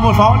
por favor.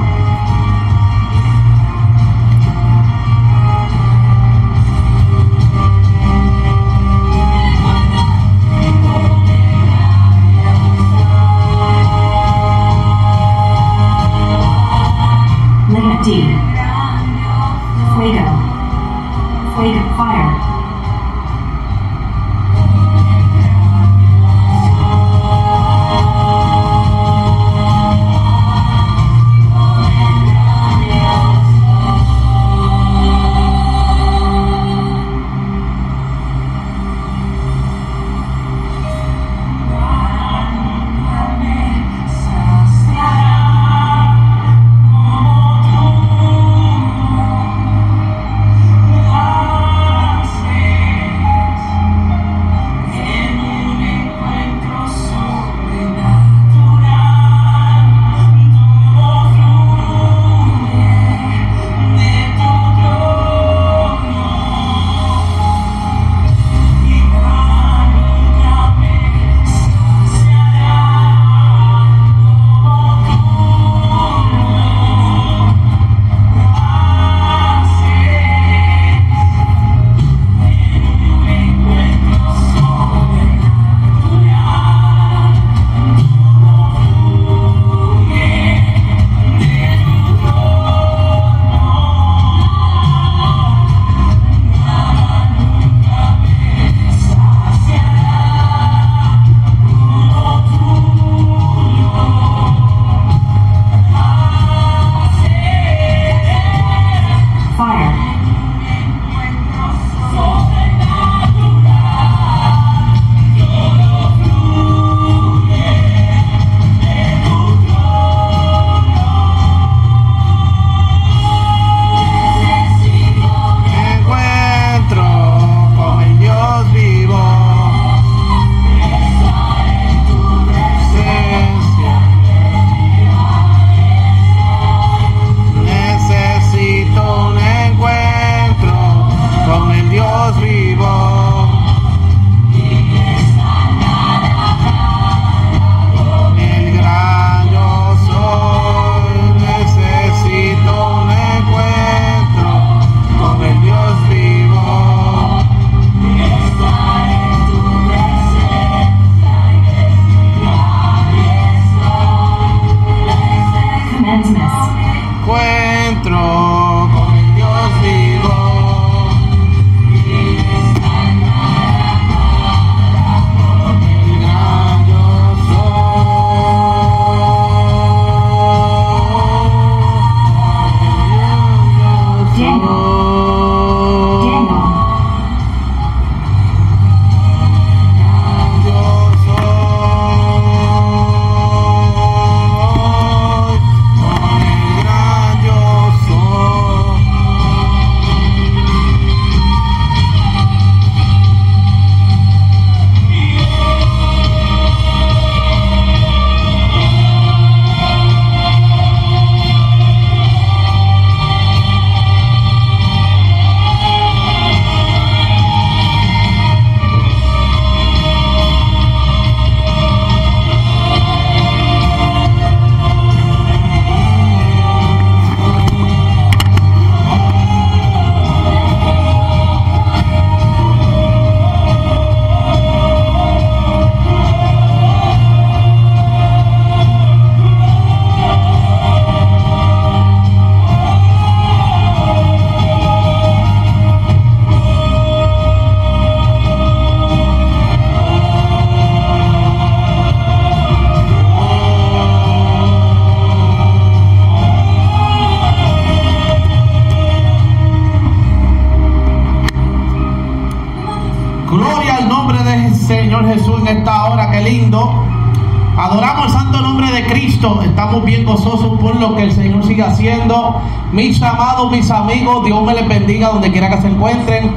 Mis amados, mis amigos, Dios me les bendiga donde quiera que se encuentren.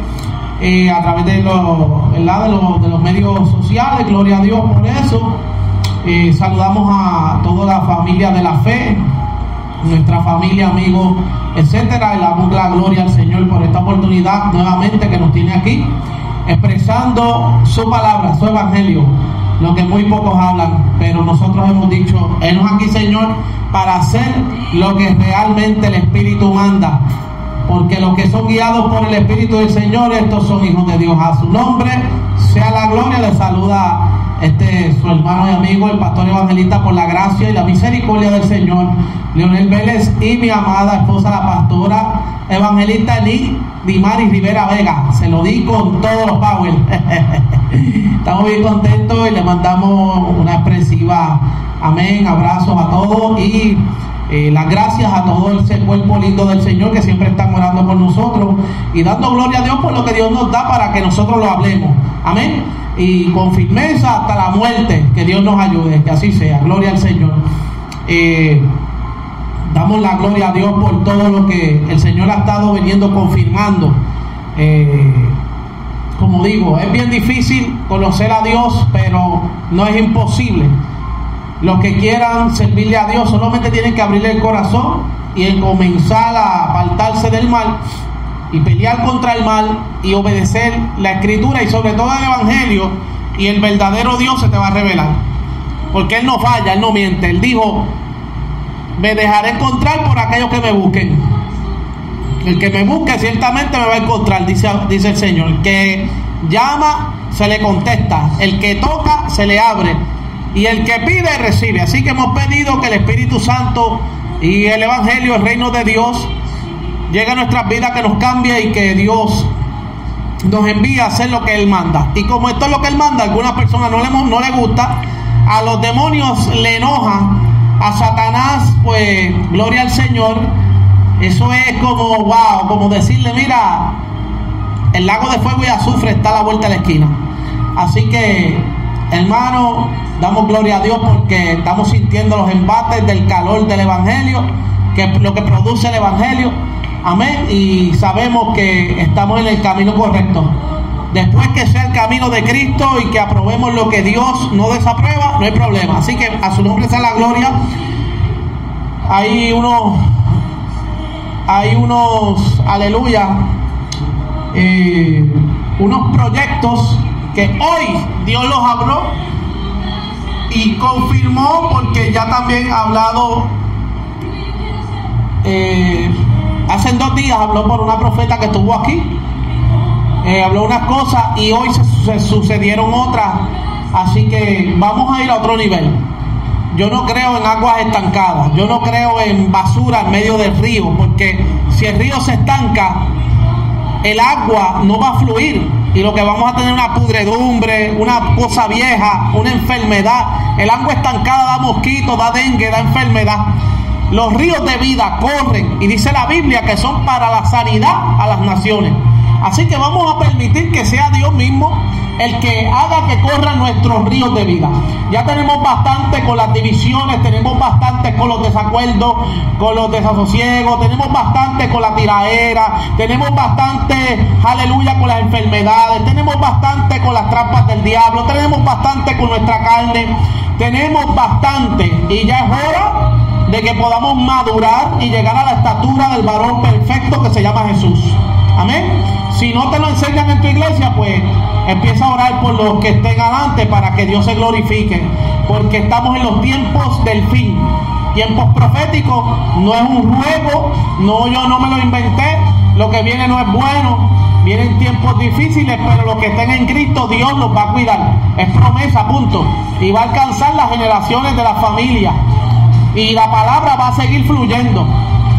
Eh, a través de los, ¿verdad? de, de los medios sociales. Gloria a Dios por eso. Eh, saludamos a toda la familia de la fe, nuestra familia, amigos, etcétera. Le damos la gloria al Señor por esta oportunidad nuevamente que nos tiene aquí, expresando su palabra, su evangelio, lo que muy pocos hablan, pero nosotros hemos dicho, enos aquí, Señor, para hacer lo que realmente el Espíritu manda. Porque los que son guiados por el Espíritu del Señor, estos son hijos de Dios. A su nombre sea la gloria, le saluda este su hermano y amigo, el pastor evangelista, por la gracia y la misericordia del Señor, Leonel Vélez y mi amada esposa, la pastora evangelista Eli Dimari Rivera Vega. Se lo di con todos los power. Estamos bien contentos y le mandamos una expresiva amén, abrazos a todos y eh, las gracias a todo ese cuerpo lindo del Señor que siempre están orando por nosotros y dando gloria a Dios por lo que Dios nos da para que nosotros lo hablemos. Amén. Y con firmeza hasta la muerte, que Dios nos ayude, que así sea. Gloria al Señor. Eh, damos la gloria a Dios por todo lo que el Señor ha estado veniendo confirmando. Eh, como digo, es bien difícil conocer a Dios, pero no es imposible. Los que quieran servirle a Dios solamente tienen que abrirle el corazón y comenzar a apartarse del mal y pelear contra el mal y obedecer la escritura y sobre todo el evangelio y el verdadero Dios se te va a revelar. Porque Él no falla, Él no miente. Él dijo, me dejaré encontrar por aquellos que me busquen. El que me busque ciertamente me va a encontrar, dice, dice el Señor. El que llama, se le contesta. El que toca, se le abre. Y el que pide, recibe. Así que hemos pedido que el Espíritu Santo y el Evangelio, el reino de Dios, llegue a nuestras vidas, que nos cambie y que Dios nos envíe a hacer lo que Él manda. Y como esto es lo que Él manda, a algunas personas no le, no le gusta, a los demonios le enoja, a Satanás, pues, gloria al Señor. Eso es como, wow, como decirle, mira, el lago de fuego y azufre está a la vuelta de la esquina. Así que, hermano, damos gloria a Dios porque estamos sintiendo los embates del calor del Evangelio, que lo que produce el Evangelio. Amén. Y sabemos que estamos en el camino correcto. Después que sea el camino de Cristo y que aprobemos lo que Dios no desaprueba, no hay problema. Así que a su nombre sea la gloria. Hay unos, hay unos, aleluya, eh, unos proyectos que hoy Dios los habló y confirmó porque ya también ha hablado eh, hace dos días habló por una profeta que estuvo aquí. Eh, habló unas cosas y hoy se, se, sucedieron otras. Así que vamos a ir a otro nivel. Yo no creo en aguas estancadas. Yo no creo en basura en medio del río porque si el río se estanca el agua no va a fluir y lo que vamos a tener una pudredumbre, una cosa vieja, una enfermedad. El agua estancada da mosquitos, da dengue, da enfermedad. Los ríos de vida corren y dice la Biblia que son para la sanidad a las naciones. Así que vamos a permitir que sea Dios mismo el que haga que corran nuestros ríos de vida. Ya tenemos bastante con las divisiones, tenemos bastante con los desacuerdos, con los desasosiegos, tenemos bastante con la tiraera, tenemos bastante, aleluya, con las enfermedades, tenemos bastante con las trampas del diablo, tenemos bastante con nuestra carne, tenemos bastante y ya es hora de que podamos madurar y llegar a la estatura del varón perfecto que se llama Jesús. Amén. Si no te lo enseñan en tu iglesia, pues empieza a orar por los que estén adelante para que Dios se glorifique. Porque estamos en los tiempos del fin. Tiempos proféticos no es un juego, no yo no me lo inventé, lo que viene no es bueno, vienen tiempos difíciles, pero los que estén en Cristo, Dios los va a cuidar. Es promesa, punto. Y va a alcanzar las generaciones de la familia. Y la palabra va a seguir fluyendo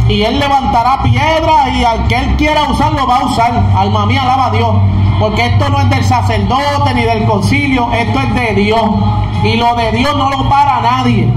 y él levantará piedras y al que él quiera usarlo va a usar. Alma mía, alaba a Dios. Porque esto no es del sacerdote ni del concilio, esto es de Dios. Y lo de Dios no lo para nadie.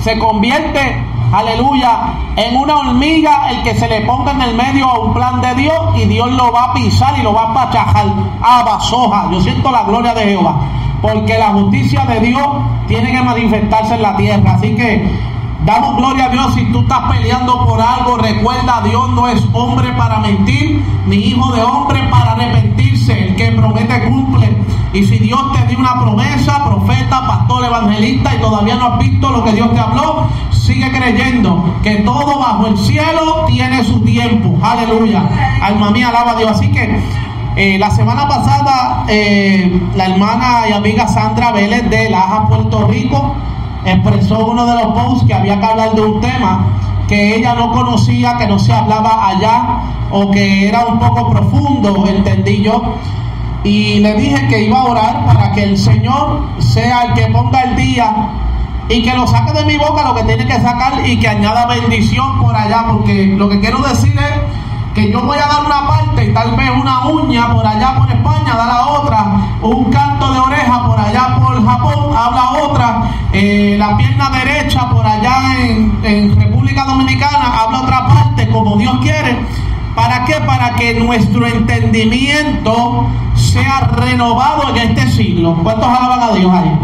Se convierte aleluya, en una hormiga el que se le ponga en el medio a un plan de Dios y Dios lo va a pisar y lo va a pachajar a basoja. Yo siento la gloria de Jehová, porque la justicia de Dios tiene que manifestarse en la tierra. Así que damos gloria a Dios. Si tú estás peleando por algo, recuerda, Dios no es hombre para mentir, ni hijo de hombre para arrepentirse. El que promete cumple. Y si Dios te dio una promesa, profeta, pastor, evangelista, y todavía no has visto lo que Dios te habló, sigue creyendo que todo bajo el cielo tiene su tiempo. Aleluya. Alma mía, alaba a Dios. Así que eh, la semana pasada, eh, la hermana y amiga Sandra Vélez de Laja, Puerto Rico, expresó uno de los posts que había que hablar de un tema que ella no conocía, que no se hablaba allá o que era un poco profundo, entendí yo. Y le dije que iba a orar para que el Señor sea el que ponga el día y que lo saque de mi boca lo que tiene que sacar y que añada bendición por allá, porque lo que quiero decir es que yo voy a dar una parte y tal vez una uña por allá por España, da la otra, un canto de oreja por allá por Japón, habla otra, eh, la pierna derecha por allá en, República Dominicana, habla otra parte, como Dios quiere. ¿Para qué? Para que nuestro entendimiento sea renovado en este siglo. ¿Cuántos alaban a Dios ahí?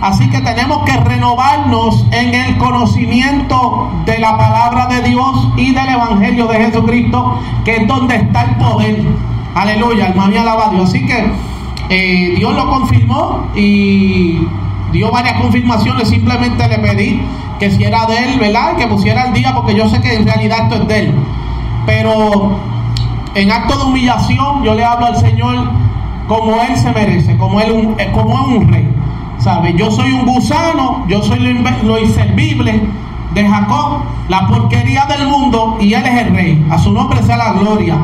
Así que tenemos que renovarnos en el conocimiento de la palabra de Dios y del Evangelio de Jesucristo, que es donde está el poder. Aleluya, alma mía alaba a Dios. Así que eh, Dios lo confirmó y dio varias confirmaciones. Simplemente le pedí que si era de él, ¿verdad? Que pusiera el día, porque yo sé que en realidad esto es de él. Pero en acto de humillación, yo le hablo al Señor como él se merece, como él un, como es un rey. ¿Sabe? Yo soy un gusano, yo soy lo, lo inservible de Jacob, la porquería del mundo, y él es el rey. A su nombre sea la gloria.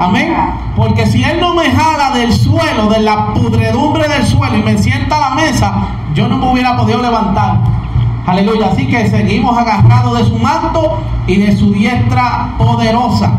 Amén. Porque si él no me jala del suelo, de la pudredumbre del suelo, y me sienta a la mesa, yo no me hubiera podido levantar. Aleluya. Así que seguimos agarrados de su manto y de su diestra poderosa.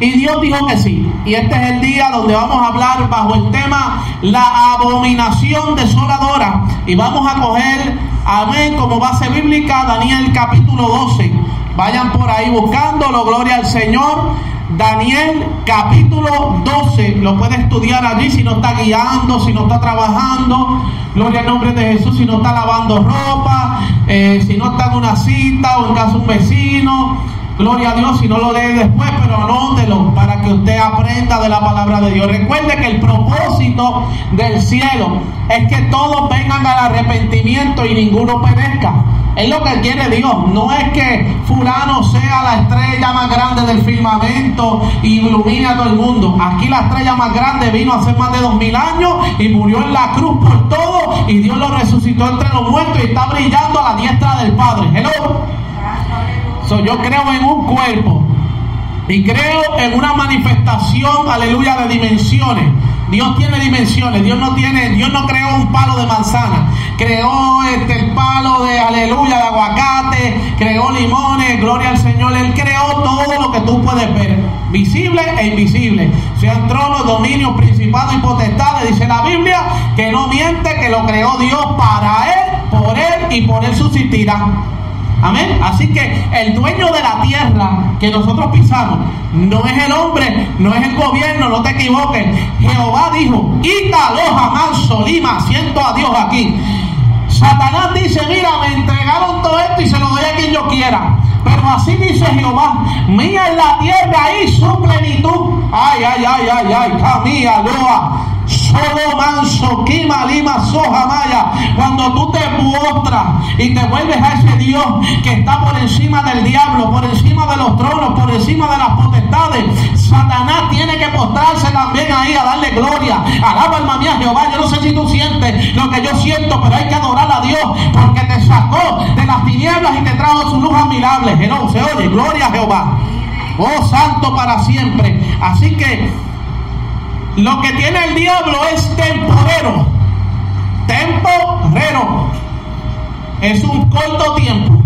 Y Dios dijo que sí. Y este es el día donde vamos a hablar bajo el tema la abominación desoladora. Y vamos a coger, amén, como base bíblica, Daniel capítulo 12. Vayan por ahí buscándolo, gloria al Señor. Daniel capítulo 12, lo puede estudiar allí si no está guiando, si no está trabajando, gloria al nombre de Jesús, si no está lavando ropa, eh, si no está en una cita o en casa un vecino, Gloria a Dios si no lo lee después, pero anótelo para que usted aprenda de la palabra de Dios. Recuerde que el propósito del cielo es que todos vengan al arrepentimiento y ninguno perezca. Es lo que quiere Dios. No es que fulano sea la estrella más grande del firmamento y ilumine a todo el mundo. Aquí la estrella más grande vino hace más de dos mil años y murió en la cruz por todo y Dios lo resucitó entre los muertos y está brillando a la diestra del Padre. Hello. So, yo creo en un cuerpo y creo en una manifestación, aleluya, de dimensiones. Dios tiene dimensiones, Dios no tiene, Dios no creó un palo de manzana, creó este el palo de aleluya de aguacate, creó limones, gloria al Señor, Él creó todo lo que tú puedes ver, visible e invisible, sean tronos, dominios, principados y potestades, dice la Biblia, que no miente, que lo creó Dios para Él, por Él y por Él subsistirá. Amén. Así que el dueño de la tierra que nosotros pisamos no es el hombre, no es el gobierno, no te equivoques. Jehová dijo, Ítalo jamás solima, siento a Dios aquí. Satanás dice, mira, me entregaron todo esto y se lo doy a quien yo quiera. Pero así dice Jehová, mía en la tierra y su plenitud. Ay, ay, ay, ay, ay, camía, loa. Solo manso, quima, lima, soja, maya. Cuando tú te postras y te vuelves a ese Dios que está por encima del diablo, por encima de los tronos, por encima de las potestades, Satanás tiene que postrarse también ahí a darle gloria. Alaba alma mía Jehová. Yo no sé si tú sientes lo que yo siento, pero hay que adorar a Dios porque te sacó de las tinieblas y te trajo su luz admirable. Hello, se oye, gloria a Jehová. Oh, santo para siempre. Así que lo que tiene el diablo es temporero. Temporero. Es un corto tiempo.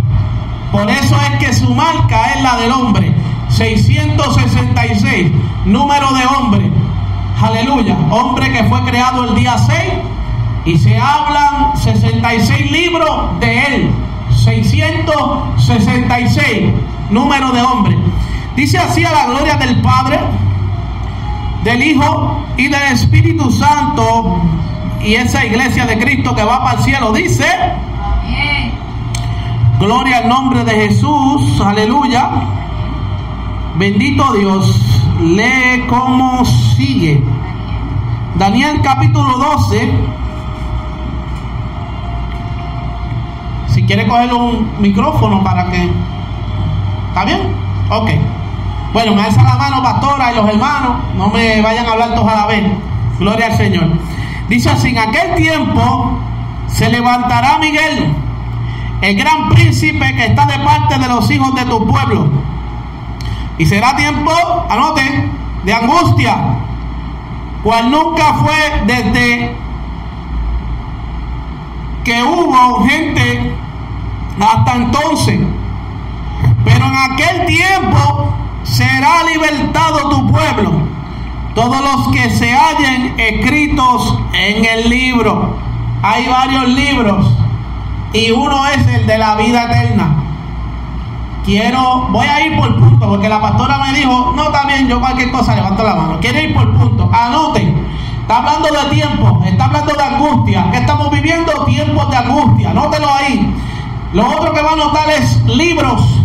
Por eso es que su marca es la del hombre. 666, número de hombre. Aleluya. Hombre que fue creado el día 6 y se hablan 66 libros de él. 666, número de hombre. Dice así a la gloria del Padre, del Hijo y del Espíritu Santo. Y esa iglesia de Cristo que va para el cielo dice, gloria al nombre de Jesús, aleluya. Bendito Dios, lee como sigue. Daniel capítulo 12. Si quiere coger un micrófono para que... ¿Está bien? Ok. Bueno, me alza la mano, pastora y los hermanos. No me vayan a hablar todos a la vez. Gloria al Señor. Dice así, en aquel tiempo se levantará Miguel, el gran príncipe que está de parte de los hijos de tu pueblo. Y será tiempo, anote, de angustia, cual nunca fue desde que hubo gente hasta entonces. Pero en aquel tiempo será libertado tu pueblo, todos los que se hallen escritos en el libro. Hay varios libros y uno es el de la vida eterna. Quiero, voy a ir por punto, porque la pastora me dijo, no, bien, yo cualquier cosa levanto la mano. Quiero ir por punto. Anoten, está hablando de tiempo, está hablando de angustia. estamos viviendo? Tiempos de angustia. Anótelo ahí. Lo otro que va a notar es libros.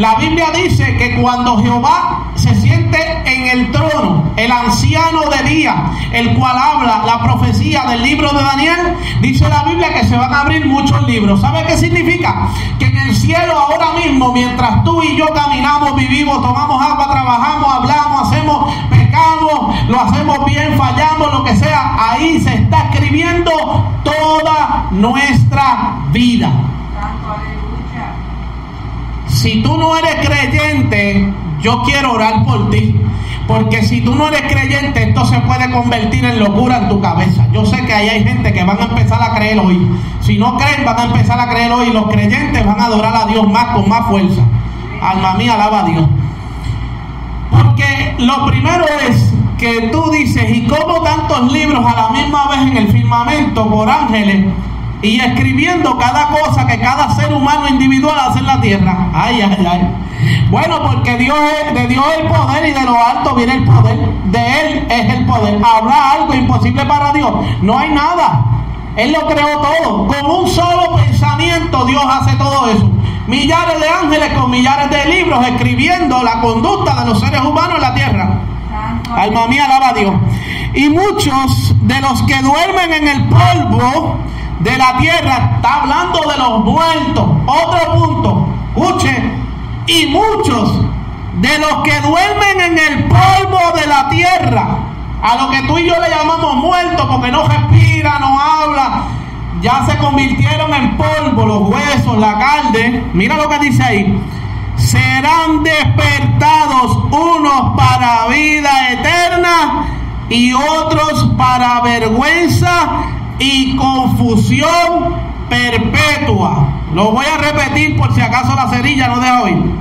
La Biblia dice que cuando Jehová se siente en el trono, el anciano de día, el cual habla la profecía del libro de Daniel, dice la Biblia que se van a abrir muchos libros. ¿Sabe qué significa? Que en el cielo ahora mismo, mientras tú y yo caminamos, vivimos, tomamos agua, trabajamos, hablamos, hacemos, pecamos, lo hacemos bien, fallamos, lo que sea, ahí se está escribiendo toda nuestra vida. Si tú no eres creyente, yo quiero orar por ti. Porque si tú no eres creyente, esto se puede convertir en locura en tu cabeza. Yo sé que ahí hay gente que van a empezar a creer hoy. Si no creen, van a empezar a creer hoy. Los creyentes van a adorar a Dios más con más fuerza. Alma mía, alaba a Dios. Porque lo primero es que tú dices, ¿y cómo tantos libros a la misma vez en el firmamento por ángeles? Y escribiendo cada cosa que cada ser humano individual hace en la tierra. Ay, ay, ay. Bueno, porque Dios es, de Dios es el poder y de lo alto viene el poder. De Él es el poder. ¿Habrá algo imposible para Dios? No hay nada. Él lo creó todo. Con un solo pensamiento Dios hace todo eso. Millares de ángeles con millares de libros escribiendo la conducta de los seres humanos en la tierra. Alma mía, alaba a Dios. Y muchos de los que duermen en el polvo de la tierra, está hablando de los muertos. Otro punto, escuche, y muchos de los que duermen en el polvo de la tierra, a lo que tú y yo le llamamos muertos porque no respira, no habla, ya se convirtieron en polvo, los huesos, la carne. Mira lo que dice ahí. Serán despertados unos para vida eterna y otros para vergüenza y confusión perpetua. Lo voy a repetir por si acaso la cerilla no deja oír.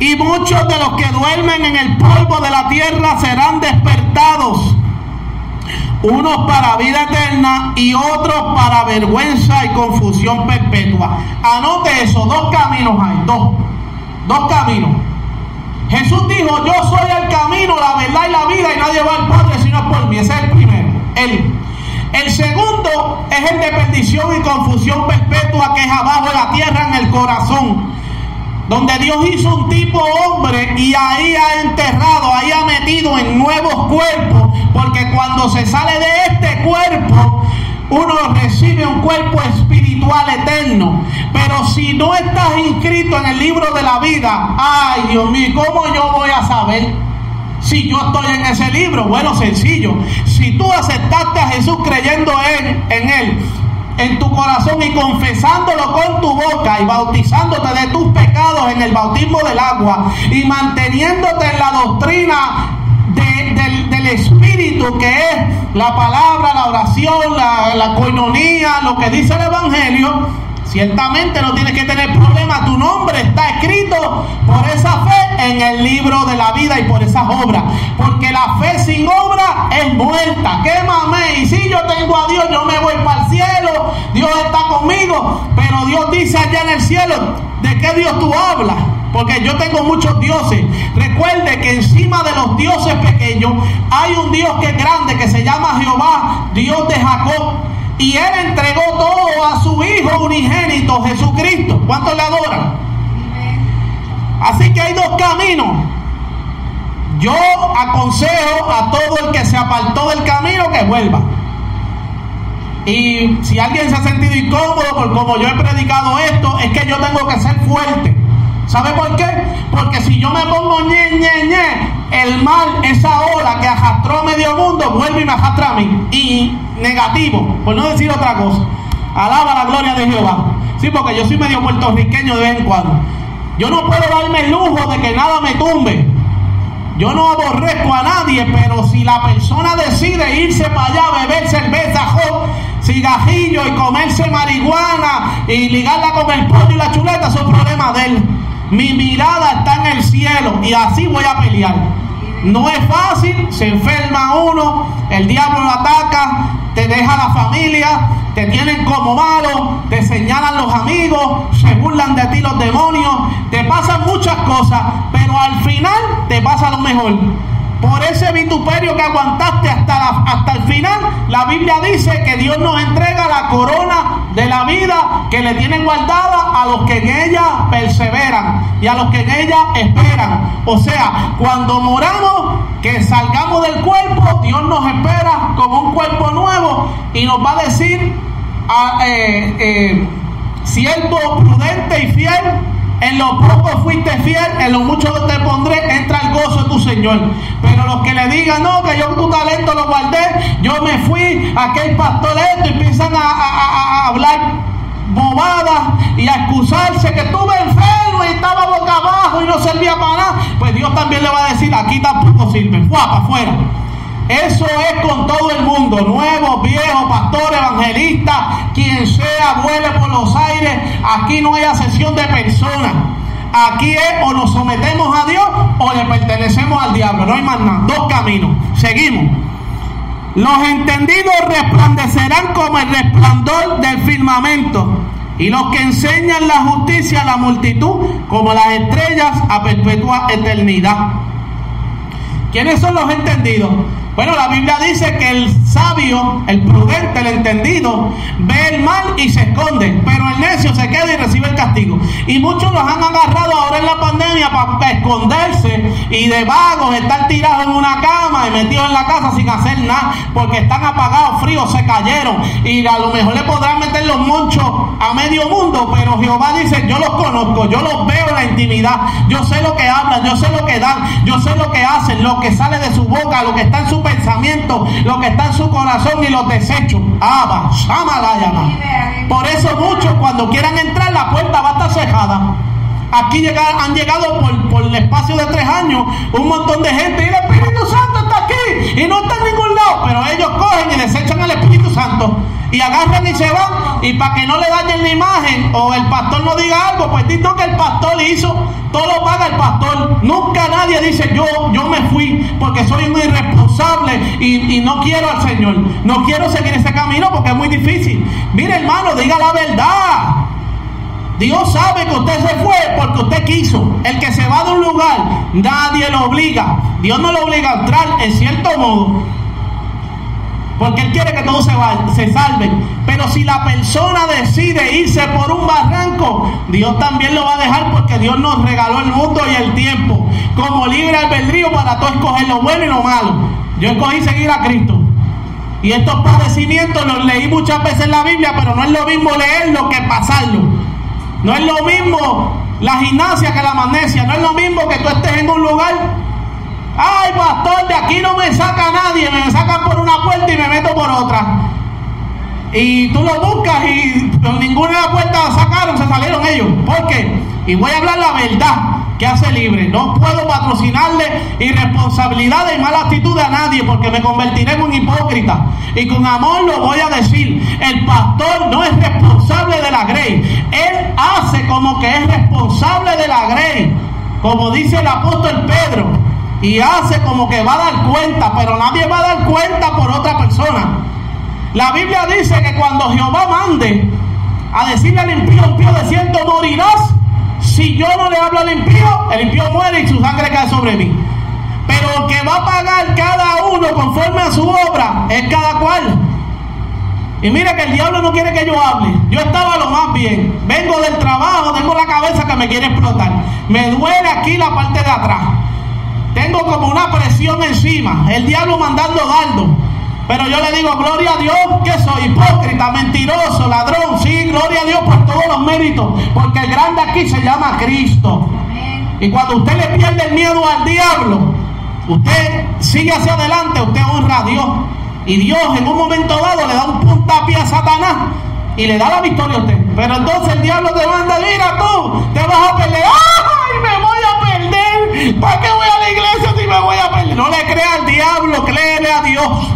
Y muchos de los que duermen en el polvo de la tierra serán despertados. Unos para vida eterna y otros para vergüenza y confusión perpetua. Anote eso, dos caminos hay, dos. Dos caminos. Jesús dijo, yo soy el camino, la verdad y la vida y nadie va al Padre si no es por mí. Ese es el el segundo es el de perdición y confusión perpetua que es abajo de la tierra en el corazón. Donde Dios hizo un tipo hombre y ahí ha enterrado, ahí ha metido en nuevos cuerpos. Porque cuando se sale de este cuerpo, uno recibe un cuerpo espiritual eterno. Pero si no estás inscrito en el libro de la vida, ay Dios mío, ¿cómo yo voy a saber? Si yo estoy en ese libro, bueno, sencillo. Si tú aceptaste a Jesús creyendo en, en Él, en tu corazón y confesándolo con tu boca y bautizándote de tus pecados en el bautismo del agua y manteniéndote en la doctrina del, Espíritu, que es la palabra, la oración, la, la coinonía, lo que dice el Evangelio, Ciertamente no tienes que tener problema, tu nombre está escrito por esa fe en el libro de la vida y por esas obras. Porque la fe sin obra es muerta. Quémame. Y si yo tengo a Dios, yo me voy para el cielo. Dios está conmigo. Pero Dios dice allá en el cielo, ¿de qué Dios tú hablas? Porque yo tengo muchos dioses. Recuerde que encima de los dioses pequeños hay un Dios que es grande, que se llama Jehová, Dios de Jacob. Y Él entregó todo a su Hijo unigénito, Jesucristo. ¿Cuántos le adoran? Así que hay dos caminos. Yo aconsejo a todo el que se apartó del camino que vuelva. Y si alguien se ha sentido incómodo por como yo he predicado esto, es que yo tengo que ser fuerte. ¿Sabe por qué? Porque si yo me pongo ñe, ñe, ñe, el mal, esa ola que arrastró medio mundo, vuelve y me arrastra a mí. Y negativo, por no decir otra cosa. Alaba la gloria de Jehová. Sí, porque yo soy medio puertorriqueño de vez en cuando. Yo no puedo darme el lujo de que nada me tumbe. Yo no aborrezco a nadie, pero si la persona decide irse para allá, beber cerveza, cigajillo y comerse marihuana y ligarla con el pollo y la chuleta, son problemas de él. Mi mirada está en el cielo y así voy a pelear. No es fácil, se enferma uno, el diablo lo ataca, te deja la familia, te tienen como malo, te señalan los amigos, se burlan de ti los demonios, te pasan muchas cosas, pero al final te pasa lo mejor. Por ese vituperio que aguantaste hasta, hasta el final, la Biblia dice que Dios nos entrega la corona de la vida que le tienen guardada a los que en ella perseveran y a los que en ella esperan. O sea, cuando moramos, que salgamos del cuerpo, Dios nos espera con un cuerpo nuevo y nos va a decir, a, eh, eh, siervo prudente y fiel, en lo poco fuiste fiel, en lo mucho te pondré, entra el gozo de tu Señor. Pero los que le digan, no, que yo tu talento lo guardé, yo me fui, aquel pastor esto, y empiezan a, a, a hablar bobadas y a excusarse que estuve enfermo y estaba boca abajo y no servía para nada, pues Dios también le va a decir, aquí tampoco sirve, fue para afuera. Eso es con todo el mundo, nuevo, viejo, pastor, evangelista, quien sea, vuele por los aires. Aquí no hay asesión de personas. Aquí es o nos sometemos a Dios o le pertenecemos al diablo. No hay más nada. Dos caminos. Seguimos. Los entendidos resplandecerán como el resplandor del firmamento. Y los que enseñan la justicia a la multitud como las estrellas a perpetua eternidad. ¿Quiénes son los entendidos? Bueno, la Biblia dice que el sabio, el prudente, el entendido, ve el mal y se esconde, pero el necio se queda y recibe el castigo. Y muchos los han agarrado ahora en la pandemia para esconderse y de vagos estar tirados en una cama y metidos en la casa sin hacer nada, porque están apagados, fríos, se cayeron. Y a lo mejor le podrán meter los monchos a medio mundo, pero Jehová dice, yo los conozco, yo los veo en la intimidad, yo sé lo que hablan, yo sé lo que dan, yo sé lo que hacen, lo que sale de su boca, lo que está en su pensamiento, lo que está en su corazón y los desechos. Aba, la llama. Por eso muchos cuando quieran entrar la puerta va a estar cerrada. Aquí han llegado por, por el espacio de tres años un montón de gente y el Espíritu Santo está aquí y no está en ningún pero ellos cogen y desechan al Espíritu Santo y agarran y se van y para que no le dañen la imagen o el pastor no diga algo, pues dicen que el pastor hizo, todo lo paga el pastor. Nunca nadie dice yo, yo me fui porque soy un irresponsable y, y no quiero al Señor. No quiero seguir ese camino porque es muy difícil. Mire hermano, diga la verdad. Dios sabe que usted se fue porque usted quiso. El que se va de un lugar, nadie lo obliga. Dios no lo obliga a entrar en cierto modo. Porque Él quiere que todos se, se salven. Pero si la persona decide irse por un barranco, Dios también lo va a dejar porque Dios nos regaló el mundo y el tiempo. Como libre albedrío para todo escoger lo bueno y lo malo. Yo escogí seguir a Cristo. Y estos padecimientos los leí muchas veces en la Biblia, pero no es lo mismo leerlo que pasarlo. No es lo mismo la gimnasia que la magnesia. No es lo mismo que tú estés en un lugar. Ay, pastor, de aquí no me saca nadie. Me sacan por una puerta y me meto por otra. y tú lo buscas y ninguna puerta sacaron, se salieron ellos. ¿Por qué? Y voy a hablar la verdad que hace libre. No puedo patrocinarle irresponsabilidades y mala actitud a nadie porque me convertiré en un hipócrita. Y con amor lo voy a decir. El pastor no es responsable de la grey. Él hace como que es responsable de la grey. Como dice el apóstol Pedro. Y hace como que va a dar cuenta, pero nadie va a dar cuenta por otra persona. La Biblia dice que cuando Jehová mande a decirle al impío, impío de cierto morirás, si yo no le hablo al impío, el impío muere y su sangre cae sobre mí. Pero el que va a pagar cada uno conforme a su obra es cada cual. Y mira que el diablo no quiere que yo hable. Yo estaba lo más bien. Vengo del trabajo, tengo la cabeza que me quiere explotar. Me duele aquí la parte de atrás. Tengo como una presión encima. El diablo mandando dardo. Pero yo le digo, gloria a Dios, que soy hipócrita, mentiroso, ladrón. Sí, gloria a Dios por todos los méritos. Porque el grande aquí se llama Cristo. Y cuando usted le pierde el miedo al diablo, usted sigue hacia adelante, usted honra a Dios. Y Dios en un momento dado le da un puntapié a Satanás y le da la victoria a usted. Pero entonces el diablo te manda, mira tú, te vas a perder. ¡Ay, me voy a! ¿Para qué voy a la iglesia si me voy a perder? No le crea al diablo, créele a Dios.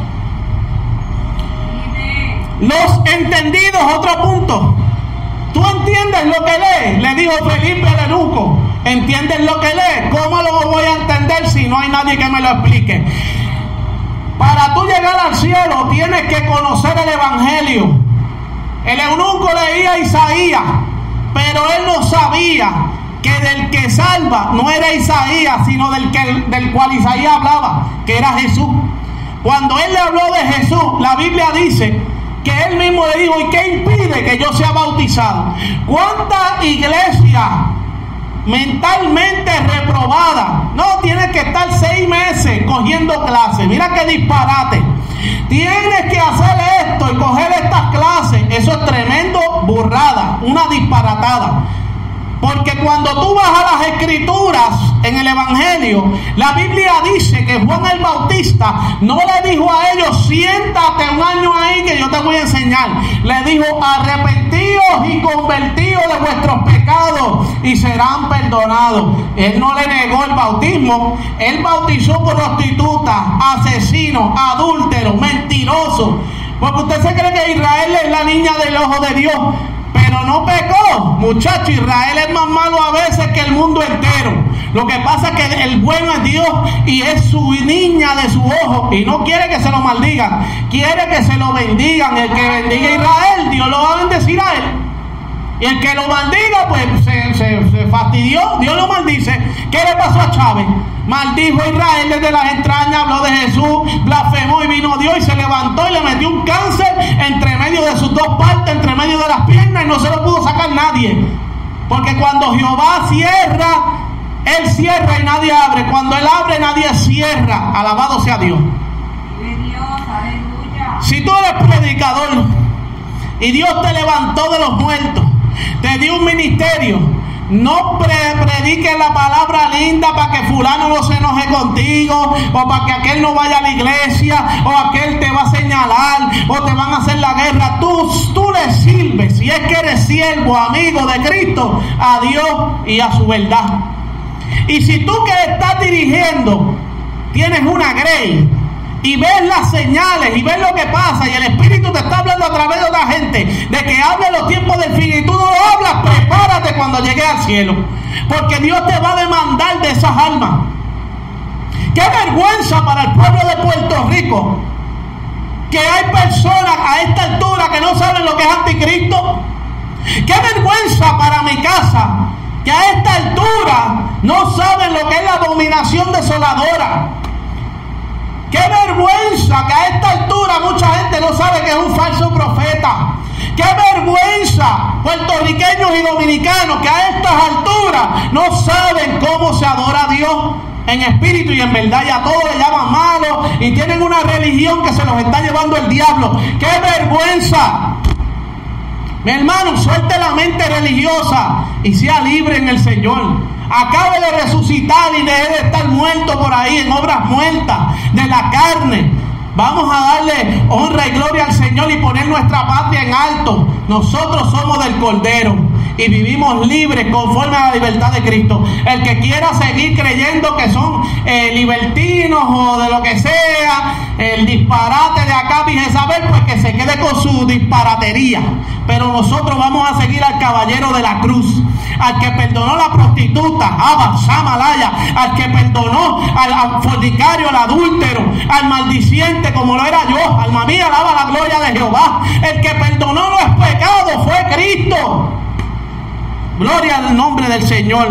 Los entendidos, otro punto. ¿Tú entiendes lo que lees? Le dijo Felipe de Luco. ¿Entiendes lo que lees? ¿Cómo lo voy a entender si no hay nadie que me lo explique? Para tú llegar al cielo tienes que conocer el Evangelio. El eunuco leía Isaías, pero él no sabía que del que salva no era Isaías, sino del, que, del cual Isaías hablaba, que era Jesús. Cuando él le habló de Jesús, la Biblia dice que él mismo le dijo, ¿y qué impide que yo sea bautizado? ¿Cuántas iglesias mentalmente reprobada. No, tienes que estar seis meses cogiendo clases. Mira qué disparate. Tienes que hacer esto y coger estas clases. Eso es tremendo burrada, una disparatada. Porque cuando tú vas a las escrituras en el Evangelio, la Biblia dice que Juan el Bautista no le dijo a ellos, siéntate un año ahí que yo te voy a enseñar. Le dijo, arrepentíos y convertíos de vuestros pecados y serán perdonados. Él no le negó el bautismo, él bautizó prostitutas, asesinos, adúlteros, mentirosos. Porque usted se cree que Israel es la niña del ojo de Dios pero no pecó. Muchacho, Israel es más malo a veces que el mundo entero. Lo que pasa es que el bueno es Dios y es su niña de su ojo y no quiere que se lo maldigan, quiere que se lo bendigan. El que bendiga a Israel, Dios lo va a bendecir a él. Y el que lo maldiga, pues se, fastidió, Dios lo maldice. ¿Qué le pasó a Chávez? Maldijo a Israel desde las entrañas, habló de Jesús, blasfemó y vino Dios y se levantó y le metió un cáncer entre medio de sus dos partes, entre medio de las piernas y no se lo pudo sacar nadie. Porque cuando Jehová cierra, Él cierra y nadie abre. Cuando Él abre, nadie cierra. Alabado sea Dios. Si tú eres predicador y Dios te levantó de los muertos, te dio un ministerio. No pre prediques la palabra linda para que fulano no se enoje contigo, o para que aquel no vaya a la iglesia, o aquel te va a señalar, o te van a hacer la guerra. Tú, tú le sirves, si es que eres siervo, amigo de Cristo, a Dios y a su verdad. Y si tú que estás dirigiendo tienes una grey, y ves las señales y ves lo que pasa y el Espíritu te está hablando a través de otra gente de que hable los tiempos del fin y tú no hablas, prepárate cuando llegue al cielo. Porque Dios te va a demandar de esas almas. Qué vergüenza para el pueblo de Puerto Rico que hay personas a esta altura que no saben lo que es anticristo. Qué vergüenza para mi casa que a esta altura no saben lo que es la abominación desoladora. Qué vergüenza que a esta altura mucha gente no sabe que es un falso profeta. Qué vergüenza puertorriqueños y dominicanos que a estas alturas no saben cómo se adora a Dios en espíritu y en verdad y a todos le llaman malo y tienen una religión que se los está llevando el diablo. ¡Qué vergüenza! Mi hermano, suelte la mente religiosa y sea libre en el Señor. Acabe de resucitar y deje de estar muerto por ahí en obras muertas de la carne. Vamos a darle honra y gloria al Señor y poner nuestra patria en alto. Nosotros somos del Cordero y vivimos libres conforme a la libertad de Cristo. El que quiera seguir creyendo que son eh, libertinos o de lo que sea, el disparate de acá, dije saber, pues que se quede con su disparatería. Pero nosotros vamos a seguir al caballero de la cruz, al que perdonó la prostituta, Abba, Samalaya, al que perdonó al, al fornicario, al adúltero, al maldiciente, como lo era yo. Alma mía, alaba la gloria de Jehová. El que perdonó los pecados fue Cristo. Gloria al nombre del Señor.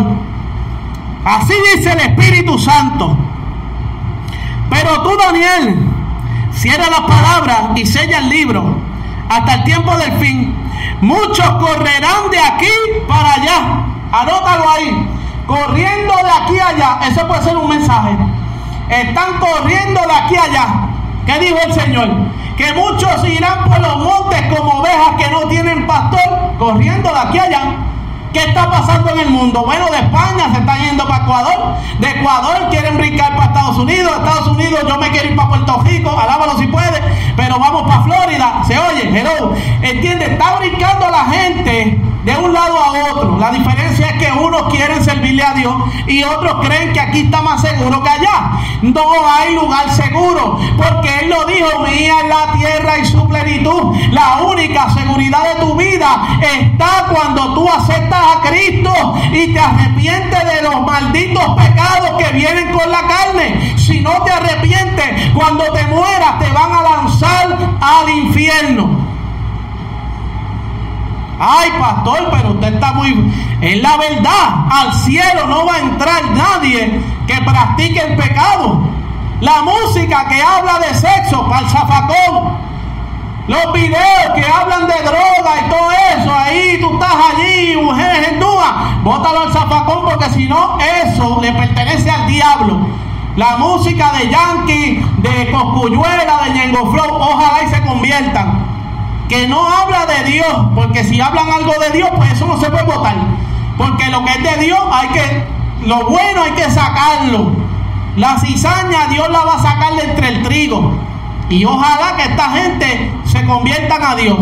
Así dice el Espíritu Santo. Pero tú, Daniel, cierra la palabra y sella el libro hasta el tiempo del fin. Muchos correrán de aquí para allá. Anótalo ahí. Corriendo de aquí a allá. Eso puede ser un mensaje. Están corriendo de aquí a allá. ¿Qué dijo el Señor? Que muchos irán por los montes como ovejas que no tienen pastor, corriendo de aquí a allá. ¿Qué está pasando en el mundo? Bueno, de España se está yendo para Ecuador. De Ecuador quieren brincar para Estados Unidos. Estados Unidos yo me quiero ir para Puerto Rico. Alábalo si puede. Pero vamos para Florida. Se oye, hello. ¿Entiende? Está brincando la gente de un lado a otro. La diferencia es que unos quieren servirle a Dios y otros creen que aquí está más seguro que allá. No hay lugar seguro, porque Él lo dijo, mía es la tierra y su plenitud. La única seguridad de tu vida está cuando tú aceptas a Cristo y te arrepientes de los malditos pecados que vienen con la carne. Si no te arrepientes, cuando te mueras te van a lanzar al infierno. Ay, pastor, pero usted está muy... En la verdad, al cielo no va a entrar nadie que practique el pecado. La música que habla de sexo, para el zafacón. Los videos que hablan de droga y todo eso, ahí tú estás allí, mujeres en duda, bótalo al zafacón porque si no, eso le pertenece al diablo. La música de Yankee, de Coscuyuela, de Ñengo Flow, ojalá y se conviertan que no habla de Dios, porque si hablan algo de Dios, pues eso no se puede votar. Porque lo que es de Dios hay que, lo bueno hay que sacarlo. La cizaña Dios la va a sacar de entre el trigo. Y ojalá que esta gente se conviertan a Dios.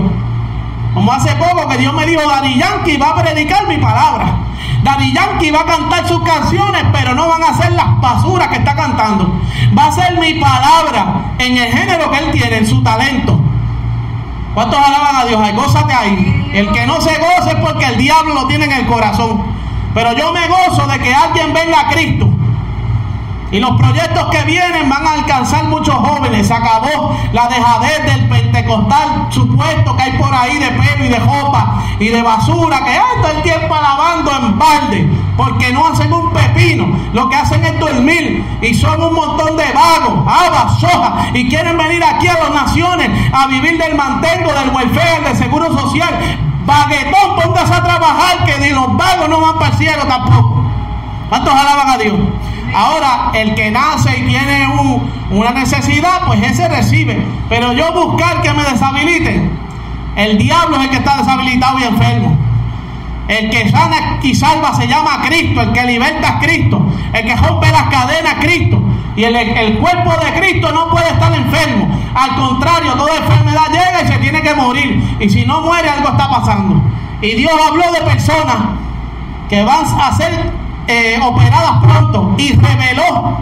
Como hace poco que Dios me dijo, Daddy Yankee va a predicar mi palabra. Daddy Yankee va a cantar sus canciones, pero no van a ser las basuras que está cantando. Va a ser mi palabra en el género que él tiene, en su talento. ¿Cuántos alaban a Dios? Ay, gózate ahí. El que no se goce es porque el diablo lo tiene en el corazón. Pero yo me gozo de que alguien venga a Cristo. Y los proyectos que vienen van a alcanzar muchos jóvenes. Se acabó la dejadez del pentecostal supuesto que hay por ahí de pelo y de ropa y de basura. Que todo el tiempo alabando en balde. Porque no hacen un pepino. Lo que hacen es dormir. Y son un montón de vagos, habas, soja. Y quieren venir aquí a las naciones a vivir del mantengo, del welfare, del seguro social. Baguetón, póngase a trabajar. Que ni los vagos no van para el cielo tampoco. ¿Cuántos alaban a Dios? Ahora, el que nace y tiene un, una necesidad, pues ese recibe. Pero yo buscar que me deshabiliten, el diablo es el que está deshabilitado y enfermo. El que sana y salva se llama Cristo, el que liberta es Cristo, el que rompe las cadenas es Cristo. Y el, el cuerpo de Cristo no puede estar enfermo. Al contrario, toda enfermedad llega y se tiene que morir. Y si no muere, algo está pasando. Y Dios habló de personas que van a ser eh, operadas pronto y reveló.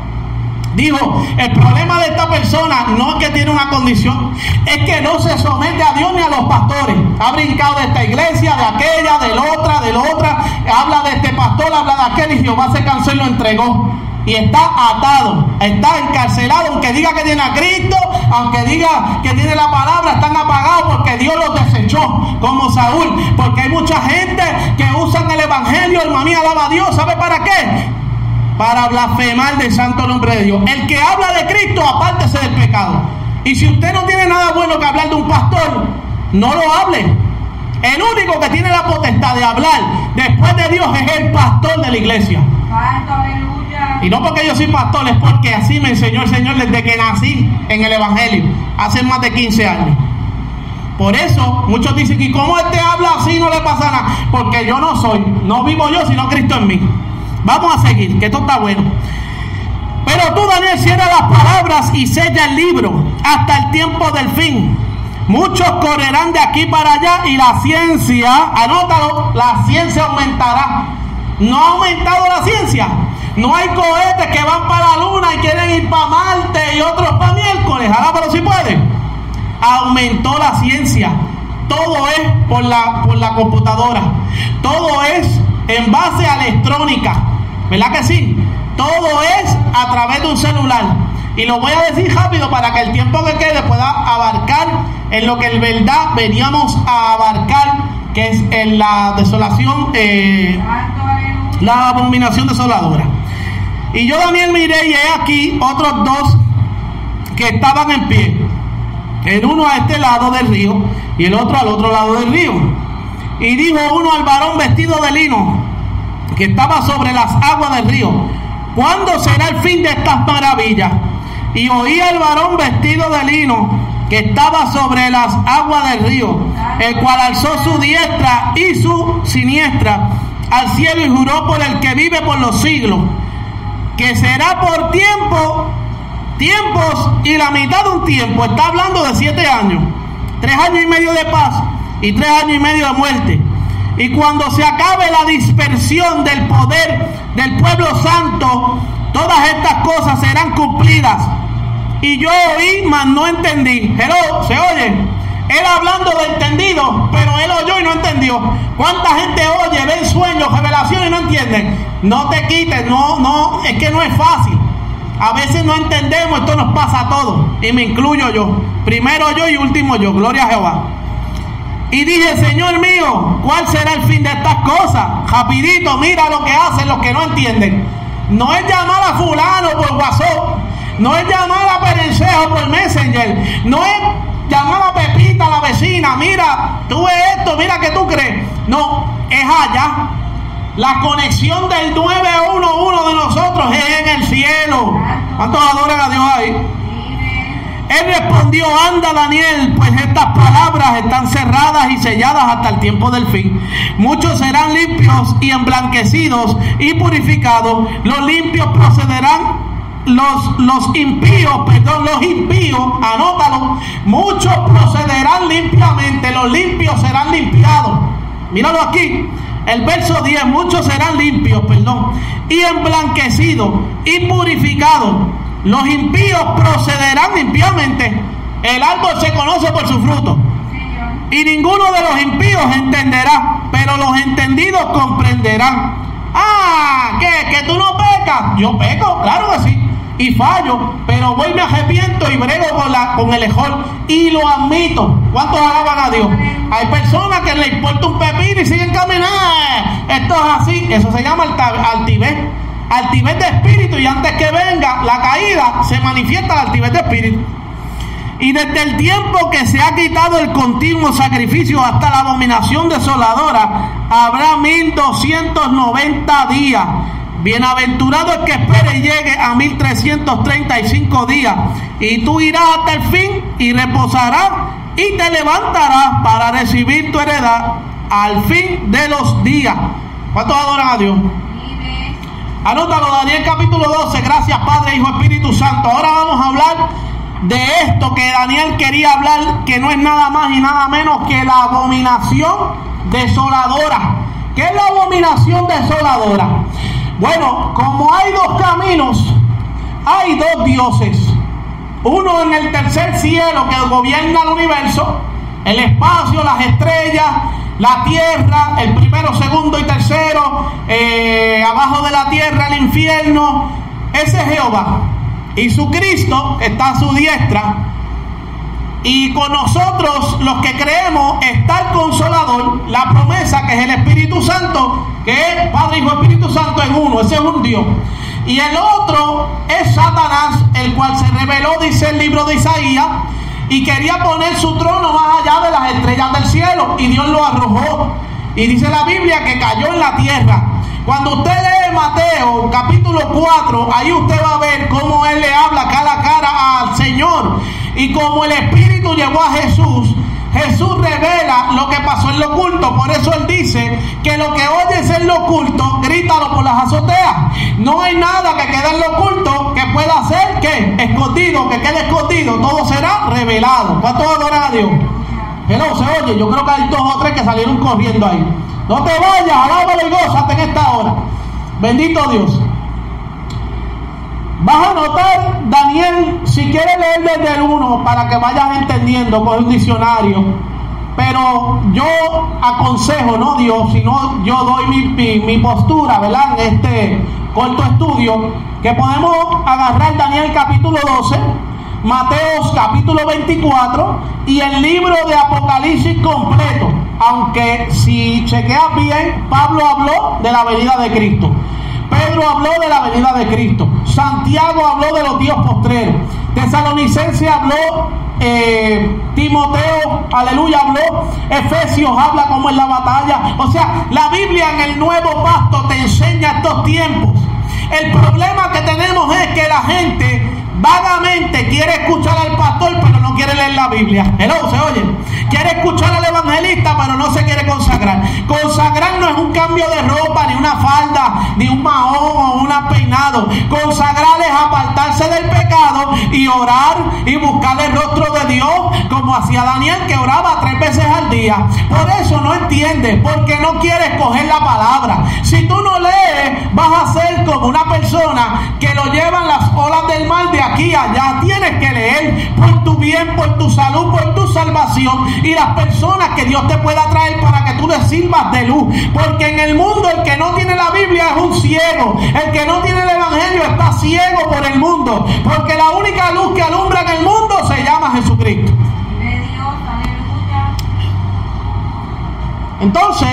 Dijo, el problema de esta persona no es que tiene una condición, es que no se somete a Dios ni a los pastores. Ha brincado de esta iglesia, de aquella, de la otra, de la otra. Habla de este pastor, habla de aquel y Jehová se cansó y lo entregó. Y está atado, está encarcelado, aunque diga que tiene a Cristo, aunque diga que tiene la palabra, están apagados porque Dios los desechó, como Saúl. Porque hay mucha gente que usan el Evangelio, hermano mía, alaba a Dios, ¿sabe para qué? Para blasfemar del santo nombre de Dios. El que habla de Cristo, apártese del pecado. Y si usted no tiene nada bueno que hablar de un pastor, no lo hable. El único que tiene la potestad de hablar después de Dios es el pastor de la iglesia. Y no porque yo soy pastor, es porque así me enseñó el Señor desde que nací en el Evangelio, hace más de 15 años. Por eso muchos dicen, ¿y cómo este habla así no le pasa nada? Porque yo no soy, no vivo yo, sino Cristo en mí. Vamos a seguir, que esto está bueno. Pero tú, Daniel, cierra las palabras y sella el libro hasta el tiempo del fin. Muchos correrán de aquí para allá y la ciencia, anótalo, la ciencia aumentará. No ha aumentado la ciencia. No hay cohetes que van para la luna y quieren ir para Marte y otros para miércoles. Ahora, pero si pueden. Aumentó la ciencia. Todo es por la, por la computadora. Todo es en base a electrónica. ¿Verdad que sí? Todo es a través de un celular. Y lo voy a decir rápido para que el tiempo que quede pueda abarcar en lo que en verdad veníamos a abarcar, que es en la desolación, eh, la abominación desoladora. Y yo, Daniel, miré y he aquí otros dos que estaban en pie. El uno a este lado del río y el otro al otro lado del río. Y dijo uno al varón vestido de lino que estaba sobre las aguas del río, ¿cuándo será el fin de estas maravillas? Y oí al varón vestido de lino que estaba sobre las aguas del río, el cual alzó su diestra y su siniestra al cielo y juró por el que vive por los siglos, que será por tiempo, tiempos y la mitad de un tiempo, está hablando de siete años, tres años y medio de paz y tres años y medio de muerte. Y cuando se acabe la dispersión del poder del pueblo santo, todas estas cosas serán cumplidas. Y yo oí, mas no entendí. Hello, ¿se oye? Él hablando de entendido, pero él oyó y no entendió. ¿Cuánta gente oye, ve sueños, revelaciones y no entiende? No te quites, no, no, es que no es fácil. A veces no entendemos, esto nos pasa a todos. Y me incluyo yo. Primero yo y último yo. Gloria a Jehová. Y dije, Señor mío, ¿cuál será el fin de estas cosas? Rapidito, mira lo que hacen los que no entienden. No es llamar a fulano por WhatsApp. No es llamar a Perencejo por Messenger. No es llamar a Pepita, la vecina. Mira, tú ves esto, mira que tú crees. No, es allá. La conexión del 911 de nosotros es en el cielo. ¿Cuántos adoran a Dios ahí? Él respondió, anda Daniel, pues estas palabras están cerradas y selladas hasta el tiempo del fin. Muchos serán limpios y emblanquecidos y purificados. Los limpios procederán, los, los impíos, perdón, los impíos, anótalo. Muchos procederán limpiamente, los limpios serán limpiados. Míralo aquí. El verso 10, muchos serán limpios, perdón, y emblanquecidos y purificados los impíos procederán limpiamente. El árbol se conoce por su fruto. Y ninguno de los impíos entenderá, pero los entendidos comprenderán. Ah, ¿qué? ¿Que tú no pecas? Yo peco, claro que sí. Y fallo, pero voy, me arrepiento y brego con, la, con el mejor y lo admito. ¿Cuántos alaban a Dios? Hay personas que le importa un pepino y siguen caminando. Esto es así, eso se llama altivez altivez de espíritu y antes que venga la caída se manifiesta la altivez de espíritu. Y desde el tiempo que se ha quitado el continuo sacrificio hasta la abominación desoladora, habrá 1290 días. Bienaventurado el que espere y llegue a 1335 días. Y tú irás hasta el fin y reposarás y te levantarás para recibir tu heredad al fin de los días. ¿Cuántos adoran a Dios? Anótalo, Daniel capítulo 12. Gracias, Padre, Hijo, Espíritu Santo. Ahora vamos a hablar de esto que Daniel quería hablar, que no es nada más y nada menos que la abominación desoladora. ¿Qué es la abominación desoladora? Bueno, como hay dos caminos, hay dos dioses. Uno en el tercer cielo que gobierna el universo, el espacio, las estrellas, la tierra, el primero, segundo y tercero, eh, abajo de la tierra el infierno, ese es Jehová. Y su Cristo está a su diestra. Y con nosotros, los que creemos, está el consolador, la promesa que es el Espíritu Santo, que es Padre, Hijo, Espíritu Santo en uno, ese es un Dios. Y el otro es Satanás, el cual se reveló, dice el libro de Isaías, y quería poner su trono más allá de las estrellas del cielo y Dios lo arrojó. Y dice la Biblia que cayó en la tierra. Cuando usted lee Mateo capítulo 4, ahí usted va a ver cómo él le habla cara a cara al Señor. Y como el Espíritu llevó a Jesús, Jesús revela lo que pasó en lo oculto. Por eso Él dice que lo que oyes en lo oculto, grítalo por las azoteas. No hay nada que quede en lo oculto que pueda ser que escondido, que quede escondido. Todo será revelado. ¿Cuánto adoran a Dios? Hello, se oye. Yo creo que hay dos o tres que salieron corriendo ahí. No te vayas, alábalo y gózate en esta hora. Bendito Dios. Vas a notar, Daniel, si quieres leer desde el 1 para que vayas entendiendo con un diccionario. Pero yo aconsejo, no Dios, sino yo doy mi, mi, mi postura, ¿verdad? En este corto estudio, que podemos agarrar Daniel capítulo 12, Mateos capítulo 24 y el libro de Apocalipsis completo. Aunque si chequeas bien, Pablo habló de la venida de Cristo. Pedro habló de la venida de Cristo. Santiago habló de los días postreros. Tesalonicense habló. Eh, Timoteo, aleluya, habló. Efesios habla como en la batalla. O sea, la Biblia en el nuevo pacto te enseña estos tiempos. El problema que tenemos es que la gente vagamente quiere escuchar al pastor, pero no quiere leer la Biblia. Hello, se oye. Quiere escuchar al evangelista, pero no se quiere consagrar. Consagrar no es un cambio de ropa, ni una falda, ni un mahón o un peinado. Consagrar es apartarse del pecado y orar y buscar el rostro de Dios, como hacía Daniel, que oraba tres veces al día. Por eso no entiende, porque no quiere escoger la palabra. Si tú no lees, vas a ser como una persona que lo llevan las olas del mar de aquí a allá. Tienes que leer por tu bien, por tu salud, por tu salvación y las personas que Dios te pueda traer para que tú le sirvas de luz. Porque en el mundo el que no tiene la Biblia es un ciego. El que no tiene el Evangelio está ciego por el mundo. Porque la única luz que alumbra en el mundo se llama Jesucristo. Entonces,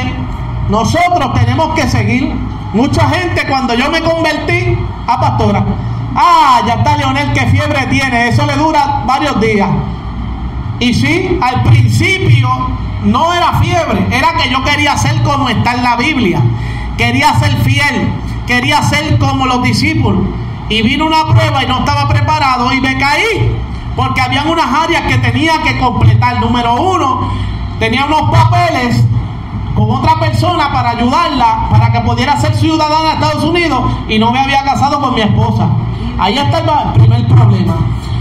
nosotros tenemos que seguir. Mucha gente cuando yo me convertí a pastora, ah, ya está Leonel, qué fiebre tiene, eso le dura varios días. Y sí, al principio no era fiebre, era que yo quería ser como está en la Biblia, quería ser fiel, quería ser como los discípulos. Y vino una prueba y no estaba preparado y me caí, porque habían unas áreas que tenía que completar. Número uno, tenía unos papeles con otra persona para ayudarla, para que pudiera ser ciudadana de Estados Unidos y no me había casado con mi esposa. Ahí está el primer problema.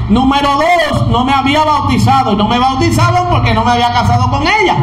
Número dos, no me había bautizado y no me bautizaban porque no me había casado con ella,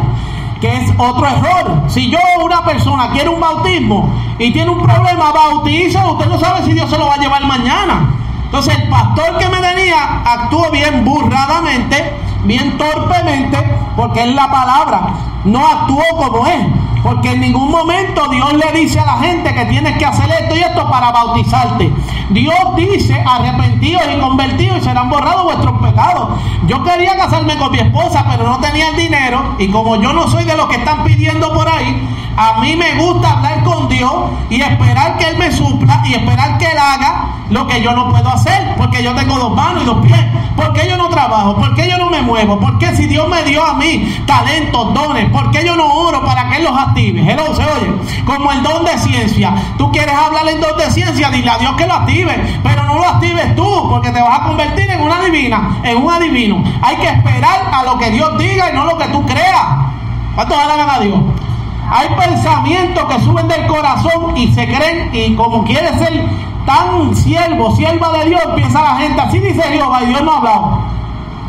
que es otro error. Si yo, una persona, quiere un bautismo y tiene un problema, bautiza, usted no sabe si Dios se lo va a llevar mañana. Entonces el pastor que me tenía actuó bien burradamente, bien torpemente, porque es la palabra, no actuó como es. Porque en ningún momento Dios le dice a la gente que tienes que hacer esto y esto para bautizarte. Dios dice arrepentidos y convertidos y serán borrados vuestros pecados. Yo quería casarme con mi esposa, pero no tenía el dinero. Y como yo no soy de los que están pidiendo por ahí, a mí me gusta hablar con Dios y esperar que Él me supla y esperar que Él haga lo que yo no puedo hacer. Porque yo tengo dos manos y dos pies. porque yo no trabajo? porque yo no me muevo? porque si Dios me dio a mí talentos, dones? porque yo no oro para que Él los active? Hello, se oye. Como el don de ciencia. Tú quieres hablar en don de ciencia, dile a Dios que lo active. Pero no lo actives tú porque te vas a convertir en una divina, en un adivino. Hay que esperar a lo que Dios diga y no lo que tú creas. ¿Cuántos alaban a Dios? Hay pensamientos que suben del corazón y se creen y como quiere ser tan siervo, sierva de Dios, piensa la gente, así dice Jehová y Dios no ha hablado.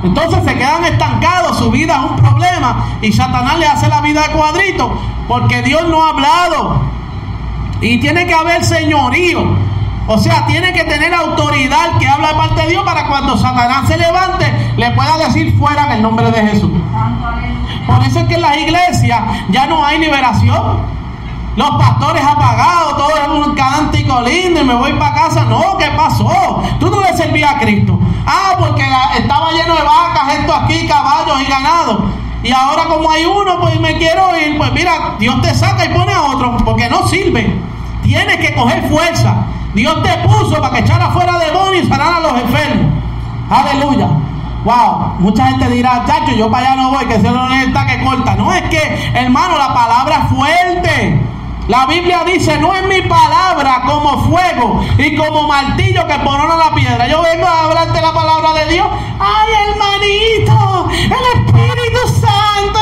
Entonces se quedan estancados, su vida es un problema y Satanás le hace la vida de cuadrito porque Dios no ha hablado. Y tiene que haber señorío. O sea, tiene que tener autoridad que habla de parte de Dios para cuando Satanás se levante, le pueda decir fuera en el nombre de Jesús. Por eso es que en las iglesias ya no hay liberación. Los pastores apagados, todo es un cántico lindo y me voy para casa. No, ¿qué pasó? Tú no le servías a Cristo. Ah, porque estaba lleno de vacas, esto aquí, caballos y ganado. Y ahora como hay uno, pues me quiero ir. Pues mira, Dios te saca y pone a otro, porque no sirve. Tienes que coger fuerza. Dios te puso para que echara fuera demonios y sanar a los enfermos. Aleluya. Wow, mucha gente dirá, chacho, yo para allá no voy, que se lo está que corta. No es que, hermano, la palabra es fuerte. La Biblia dice, no es mi palabra como fuego y como martillo que ponona la piedra. Yo vengo a hablarte la palabra de Dios. Ay, hermanito, el Espíritu Santo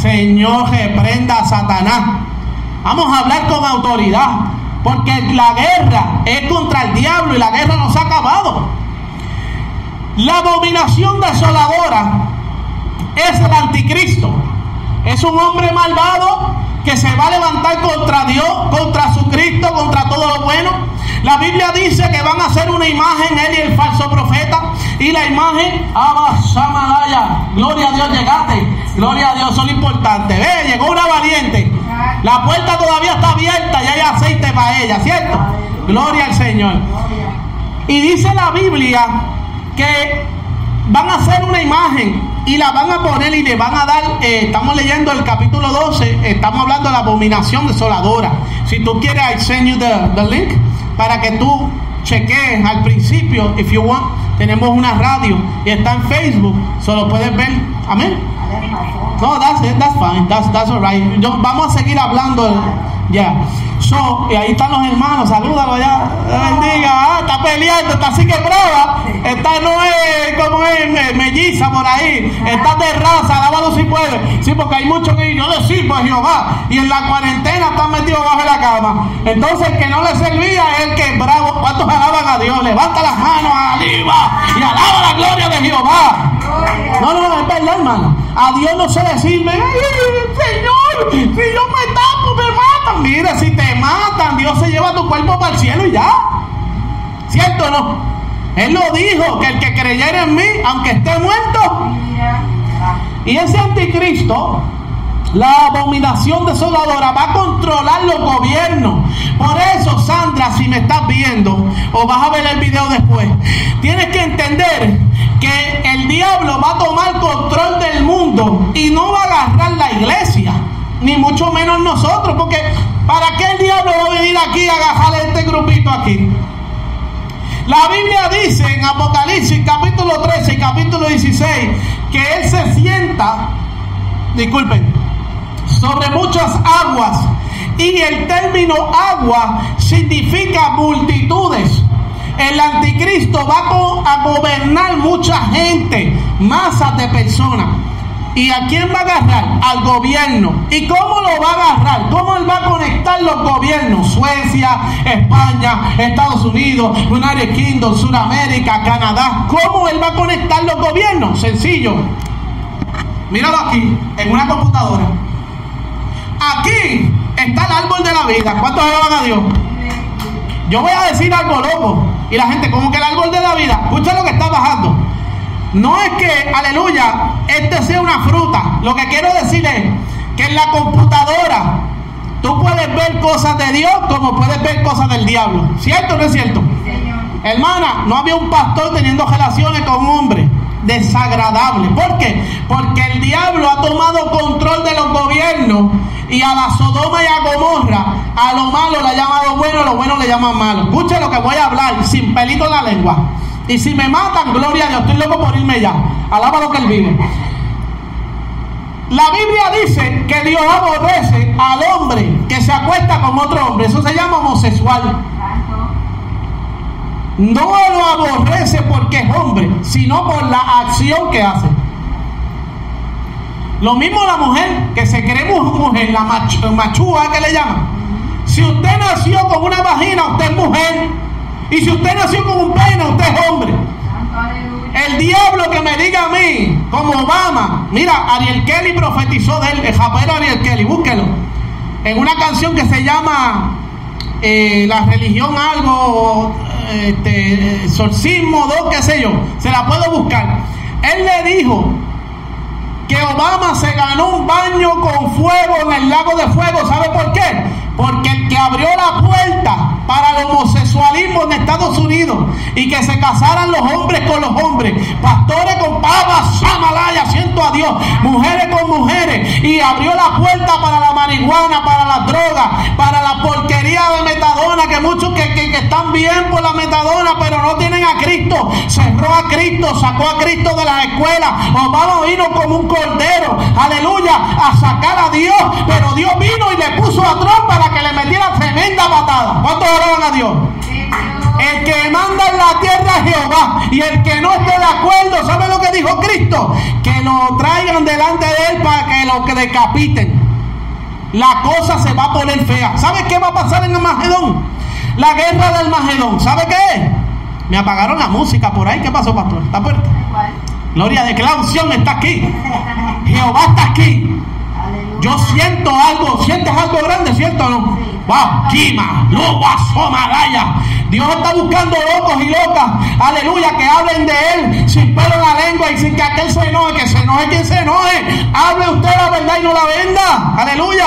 Señor reprenda a Satanás. Vamos a hablar con autoridad. Porque la guerra es contra el diablo y la guerra no se ha acabado. La abominación desoladora es el anticristo. Es un hombre malvado que se va a levantar contra Dios, contra su Cristo, contra todo lo bueno. La Biblia dice que van a hacer una imagen, él y el falso profeta. Y la imagen, Samalaya, gloria a Dios, llegaste. Gloria a Dios, son importantes. Ve, llegó una valiente. La puerta todavía está abierta y hay aceite para ella, ¿cierto? Gloria al Señor. Y dice la Biblia que van a hacer una imagen y la van a poner y le van a dar, eh, estamos leyendo el capítulo 12, estamos hablando de la abominación desoladora. Si tú quieres, I send you the, the link para que tú chequees al principio, if you want, tenemos una radio y está en Facebook, solo puedes ver, amén. No, that's it, that's fine, that's, that's all right. Yo- vamos a seguir hablando, ya. So, y ahí están los hermanos, salúdalo Dios bendiga, ah, está peleando, está así que brava, está no es como es me- melliza por ahí, está de raza, alábalo si puede, sí, porque hay muchos que yo le sirvo a Jehová, y en la cuarentena están metidos bajo la cama, entonces el que no le servía es el que bravo, ¿cuántos alaban a Dios? Levanta las manos arriba y alaba la gloria de Jehová. No, no, es verdad, hermano. A Dios no se le sirve. "Ay, Señor, si yo me tapo, me matan. Mira, si te matan, Dios se lleva tu cuerpo para el cielo y ya. ¿Cierto o no? Él lo dijo, que el que creyera en mí, aunque esté muerto, y ese anticristo, la abominación desoladora, va a controlar los gobiernos. Por eso, Sandra, si me estás viendo o vas a ver el video después, tienes que entender que el diablo va a tomar control del mundo y no va a agarrar la iglesia, ni mucho menos nosotros, porque ¿para qué el diablo va a venir aquí a agarrar a este grupito aquí? La Biblia dice en Apocalipsis capítulo 13 y capítulo 16 que Él se sienta, disculpen, sobre muchas aguas. Y el término agua significa multitudes. El anticristo va a go- a gobernar mucha gente, masas de personas. ¿Y a quién va a agarrar? Al gobierno. ¿Y cómo lo va a agarrar? ¿Cómo él va a conectar los gobiernos? Suecia, España, Estados Unidos, United Kingdom, Sudamérica, Canadá. ¿Cómo él va a conectar los gobiernos? Sencillo. Míralo aquí, en una computadora. Aquí está el árbol de la vida. ¿Cuántos alaban a Dios? Yo voy a decir algo loco. Y la gente, como que el árbol de la vida, escucha lo que está bajando. No es que, aleluya, este sea una fruta. Lo que quiero decir es que en la computadora tú puedes ver cosas de Dios como puedes ver cosas del diablo. ¿Cierto o no es cierto? Hermana, no había un pastor teniendo relaciones con un hombre. Desagradable. ¿Por qué? Porque el diablo ha tomado control de los gobiernos y a la Sodoma y a Gomorra, a lo malo le ha llamado bueno, a lo bueno le llaman malo. Escuche lo que voy a hablar sin pelito en la lengua. Y si me matan, gloria a Dios, estoy loco por irme ya. Alaba lo que él vive. La Biblia dice que Dios aborrece al hombre que se acuesta con otro hombre. Eso se llama homosexual. No lo aborrece porque es hombre, sino por la acción que hace. Lo mismo la mujer, que se cree mu- mujer, la mach- machúa que le llaman. Si usted nació con una vagina, usted es mujer. Y si usted nació con un pene, usted es hombre. El diablo que me diga a mí, como Obama, mira, Ariel Kelly profetizó de él, el rapero Ariel Kelly, búsquelo. En una canción que se llama eh, La religión algo, este, dos, qué sé yo, se la puedo buscar. Él le dijo que Obama se ganó un baño con fuego en el lago de fuego. ¿Sabe por qué? Porque el que abrió la puerta para el homosexualismo en Estados Unidos y que se casaran los hombres con los hombres, pastores con pavas, samalaya, siento a Dios, mujeres con mujeres, y abrió la puerta para la marihuana, para la droga, para la porquería de metadona, que muchos que, que- están bien por la metadona, pero no tienen a Cristo, cerró a Cristo, sacó a Cristo de las escuelas, Obama vino como un cordero, aleluya, a sacar a Dios, pero Dios vino y le puso a Trump para que le metiera tremenda patada. ¿Cuántos oraban a Dios? El que manda en la tierra es Jehová. Y el que no esté de acuerdo, ¿sabe lo que dijo Cristo? Que lo traigan delante de él para que lo que decapiten. La cosa se va a poner fea. ¿Sabe qué va a pasar en el Magedón? La guerra del Magedón. ¿Sabe qué? Me apagaron la música por ahí. ¿Qué pasó, pastor? ¿Está puerta? Gloria de que la unción está aquí. Jehová está aquí. Yo siento algo, sientes algo grande, ¿cierto no? Dios está buscando locos y locas, aleluya, que hablen de Él sin pelo en la lengua y sin que aquel se enoje, que se enoje quien se enoje. Hable usted la verdad y no la venda, aleluya.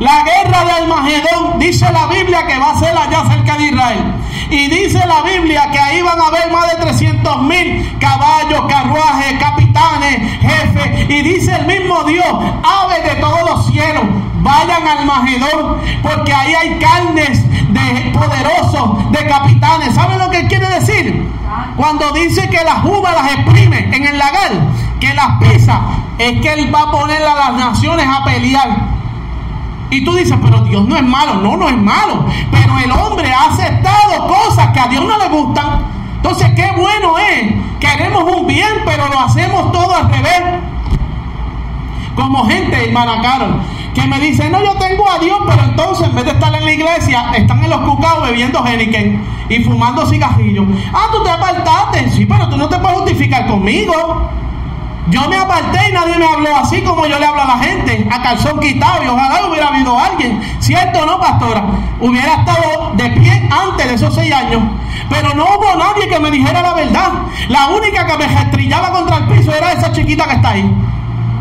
La guerra de Almagedón dice la Biblia que va a ser allá cerca de Israel. Y dice la Biblia que ahí van a haber más de 300 mil caballos, carruajes, capitanes, jefes. Y dice el mismo Dios, aves de todos los cielos, vayan al Magedón, porque ahí hay carnes de poderosos, de capitanes. ¿Saben lo que quiere decir? Cuando dice que las uvas las exprime en el lagar, que las pisa, es que Él va a poner a las naciones a pelear. Y tú dices, pero Dios no es malo. No, no es malo. Pero el hombre ha aceptado cosas que a Dios no le gustan. Entonces, qué bueno es. Queremos un bien, pero lo hacemos todo al revés. Como gente, hermana Carol, que me dice, no, yo tengo a Dios, pero entonces en vez de estar en la iglesia, están en los cucaos bebiendo Henneken y fumando cigarrillos. Ah, tú te apartaste. Sí, pero tú no te puedes justificar conmigo. Yo me aparté y nadie me habló así como yo le hablo a la gente, a calzón quitado, y ojalá hubiera habido alguien, ¿cierto o no, pastora? Hubiera estado de pie antes de esos seis años, pero no hubo nadie que me dijera la verdad. La única que me estrellaba contra el piso era esa chiquita que está ahí,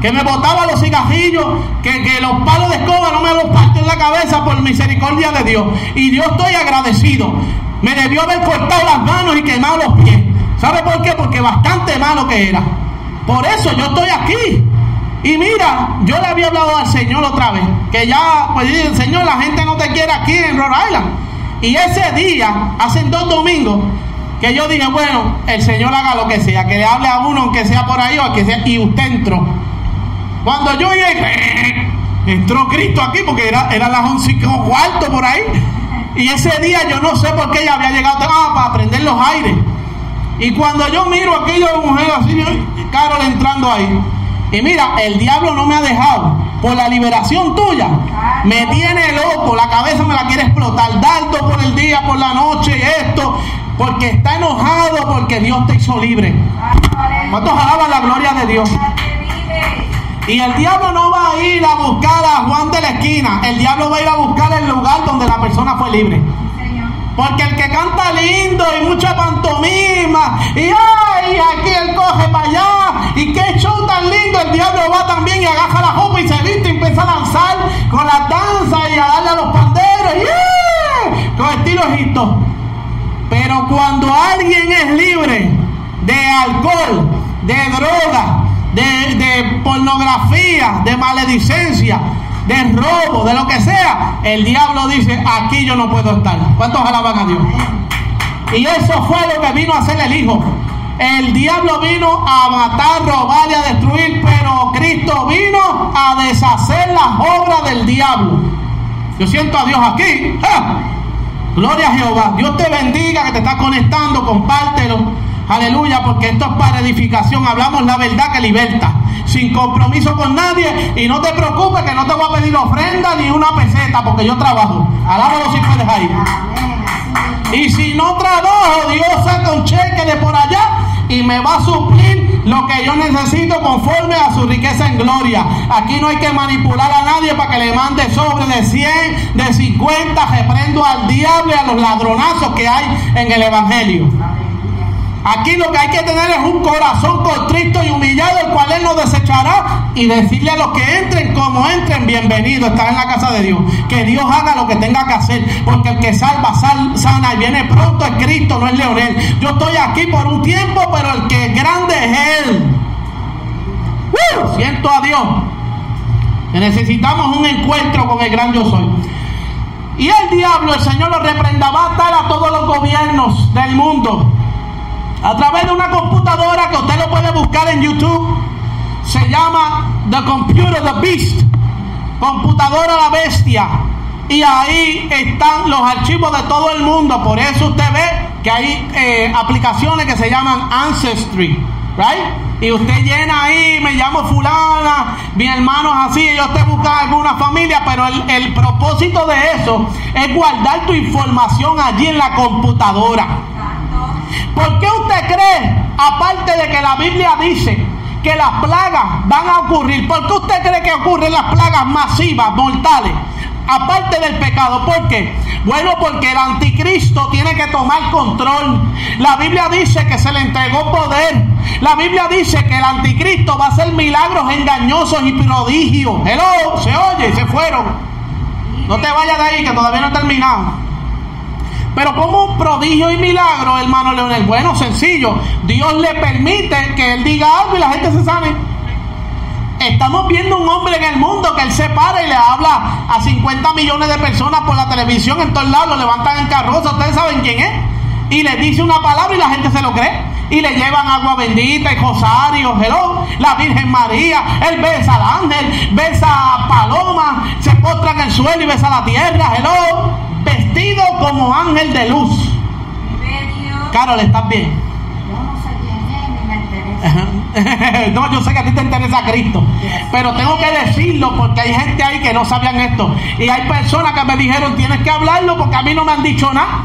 que me botaba los cigarrillos, que, que los palos de escoba no me los partió en la cabeza por misericordia de Dios. Y Dios estoy agradecido. Me debió haber cortado las manos y quemado los pies. ¿Sabe por qué? Porque bastante malo que era. Por eso yo estoy aquí. Y mira, yo le había hablado al Señor otra vez, que ya, pues el Señor, la gente no te quiere aquí en Rhode Island. Y ese día, hace dos domingos, que yo dije, bueno, el Señor haga lo que sea, que le hable a uno, aunque sea por ahí o que sea, y usted entró. Cuando yo llegué, entró Cristo aquí, porque era, era las once y cuarto por ahí. Y ese día yo no sé por qué ella había llegado ah, para prender los aires. Y cuando yo miro a aquella mujer así, Carol entrando ahí. Y mira, el diablo no me ha dejado. Por la liberación tuya, me tiene loco. La cabeza me la quiere explotar. Dardo por el día, por la noche, esto. Porque está enojado porque Dios te hizo libre. ¿Cuántos alaban la gloria de Dios? Y el diablo no va a ir a buscar a Juan de la esquina. El diablo va a ir a buscar el lugar donde la persona fue libre. Porque el que canta lindo y mucha pantomima, y ay, aquí él coge para allá, y qué show tan lindo, el diablo va también y agaja la ropa y se viste y empieza a danzar con la danza y a darle a los panderos, con estilo Egipto. Pero cuando alguien es libre de alcohol, de droga, de, de pornografía, de maledicencia, de robo, de lo que sea, el diablo dice, aquí yo no puedo estar. ¿Cuántos alaban a Dios? Y eso fue lo que vino a hacer el Hijo. El diablo vino a matar, robar y a destruir, pero Cristo vino a deshacer las obras del diablo. Yo siento a Dios aquí. Gloria a Jehová. Dios te bendiga que te está conectando, compártelo. Aleluya, porque esto es para edificación. Hablamos la verdad que liberta sin compromiso con nadie. Y no te preocupes que no te voy a pedir ofrenda ni una peseta porque yo trabajo. Alábalo si puedes ahí. Y si no trabajo, Dios saca un cheque de por allá y me va a suplir lo que yo necesito conforme a su riqueza en gloria. Aquí no hay que manipular a nadie para que le mande sobre de 100, de 50. Reprendo al diablo y a los ladronazos que hay en el Evangelio. Aquí lo que hay que tener es un corazón contrito y humillado, el cual Él nos desechará y decirle a los que entren como entren, bienvenido, estar en la casa de Dios. Que Dios haga lo que tenga que hacer, porque el que salva, sana y viene pronto es Cristo, no es Leonel. Yo estoy aquí por un tiempo, pero el que es grande es Él. siento a Dios. necesitamos un encuentro con el gran yo soy. Y el diablo, el Señor lo reprenda, va a a todos los gobiernos del mundo a través de una computadora que usted lo puede buscar en YouTube. Se llama The Computer The Beast. Computadora la bestia. y ahí están los archivos de todo el mundo. Por eso usted ve que hay eh, aplicaciones que se llaman Ancestry, right? Y usted llena ahí, me llamo fulana, mi hermano es así, y usted busca alguna familia, pero el propósito de eso es guardar tu información allí en la computadora. ¿Por qué usted cree, aparte de que la Biblia dice que las plagas van a ocurrir, por qué usted cree que ocurren las plagas masivas, mortales? aparte del pecado. ¿Por qué? Bueno, porque el anticristo tiene que tomar control. La Biblia dice que se le entregó poder. La Biblia dice que el anticristo va a hacer milagros engañosos y prodigios. Hello, se oye, se fueron. No te vayas de ahí que todavía no he terminado. Pero como un prodigio y milagro, hermano Leonel, bueno, sencillo. Dios le permite que él diga algo y la gente se sane. Estamos viendo un hombre en el mundo que él se para y le habla a 50 millones de personas por la televisión en todos lados, lo levantan en carroza, ustedes saben quién es. Y le dice una palabra y la gente se lo cree. Y le llevan agua bendita y rosario, hello, la Virgen María, él besa al ángel, besa a Paloma, se postra en el suelo y besa la tierra, hello, vestido como ángel de luz. Carol, ¿estás bien? no, yo sé que a ti te interesa Cristo, pero tengo que decirlo porque hay gente ahí que no sabían esto. Y hay personas que me dijeron, tienes que hablarlo porque a mí no me han dicho nada.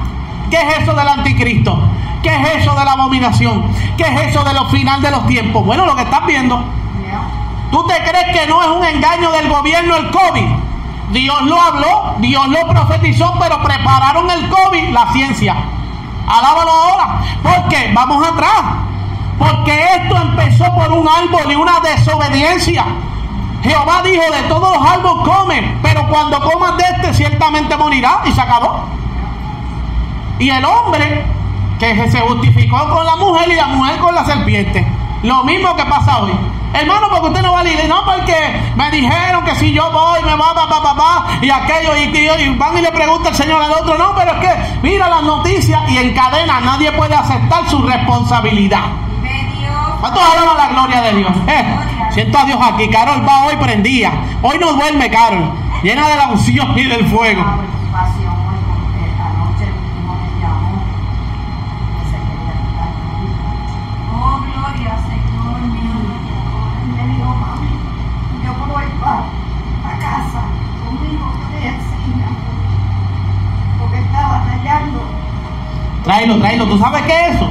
¿Qué es eso del anticristo? ¿Qué es eso de la abominación? ¿Qué es eso de los final de los tiempos? Bueno, lo que estás viendo. ¿Tú te crees que no es un engaño del gobierno el COVID? Dios lo habló, Dios lo profetizó, pero prepararon el COVID, la ciencia. Alábalo ahora. porque Vamos atrás. Porque esto empezó por un árbol y una desobediencia. Jehová dijo, de todos los árboles comen, pero cuando coman de este ciertamente morirá y se acabó. Y el hombre que se justificó con la mujer y la mujer con la serpiente. Lo mismo que pasa hoy. Hermano, porque usted no va a ir, no, porque me dijeron que si yo voy, me va, va, va, y aquello, y, y, van y le pregunta el Señor al otro, no, pero es que mira las noticias y en cadena nadie puede aceptar su responsabilidad. ¿Cuántos alaban la gloria de Dios? Eh, siento a Dios aquí. Carol va hoy prendía. Hoy no duerme, Carol. Llena de la unción y del fuego. Oh, gloria, Señor mío. Me dijo, mami, yo puedo ir para casa conmigo, porque estaba tallando. Tráelo, tráelo. ¿Tú sabes qué es eso?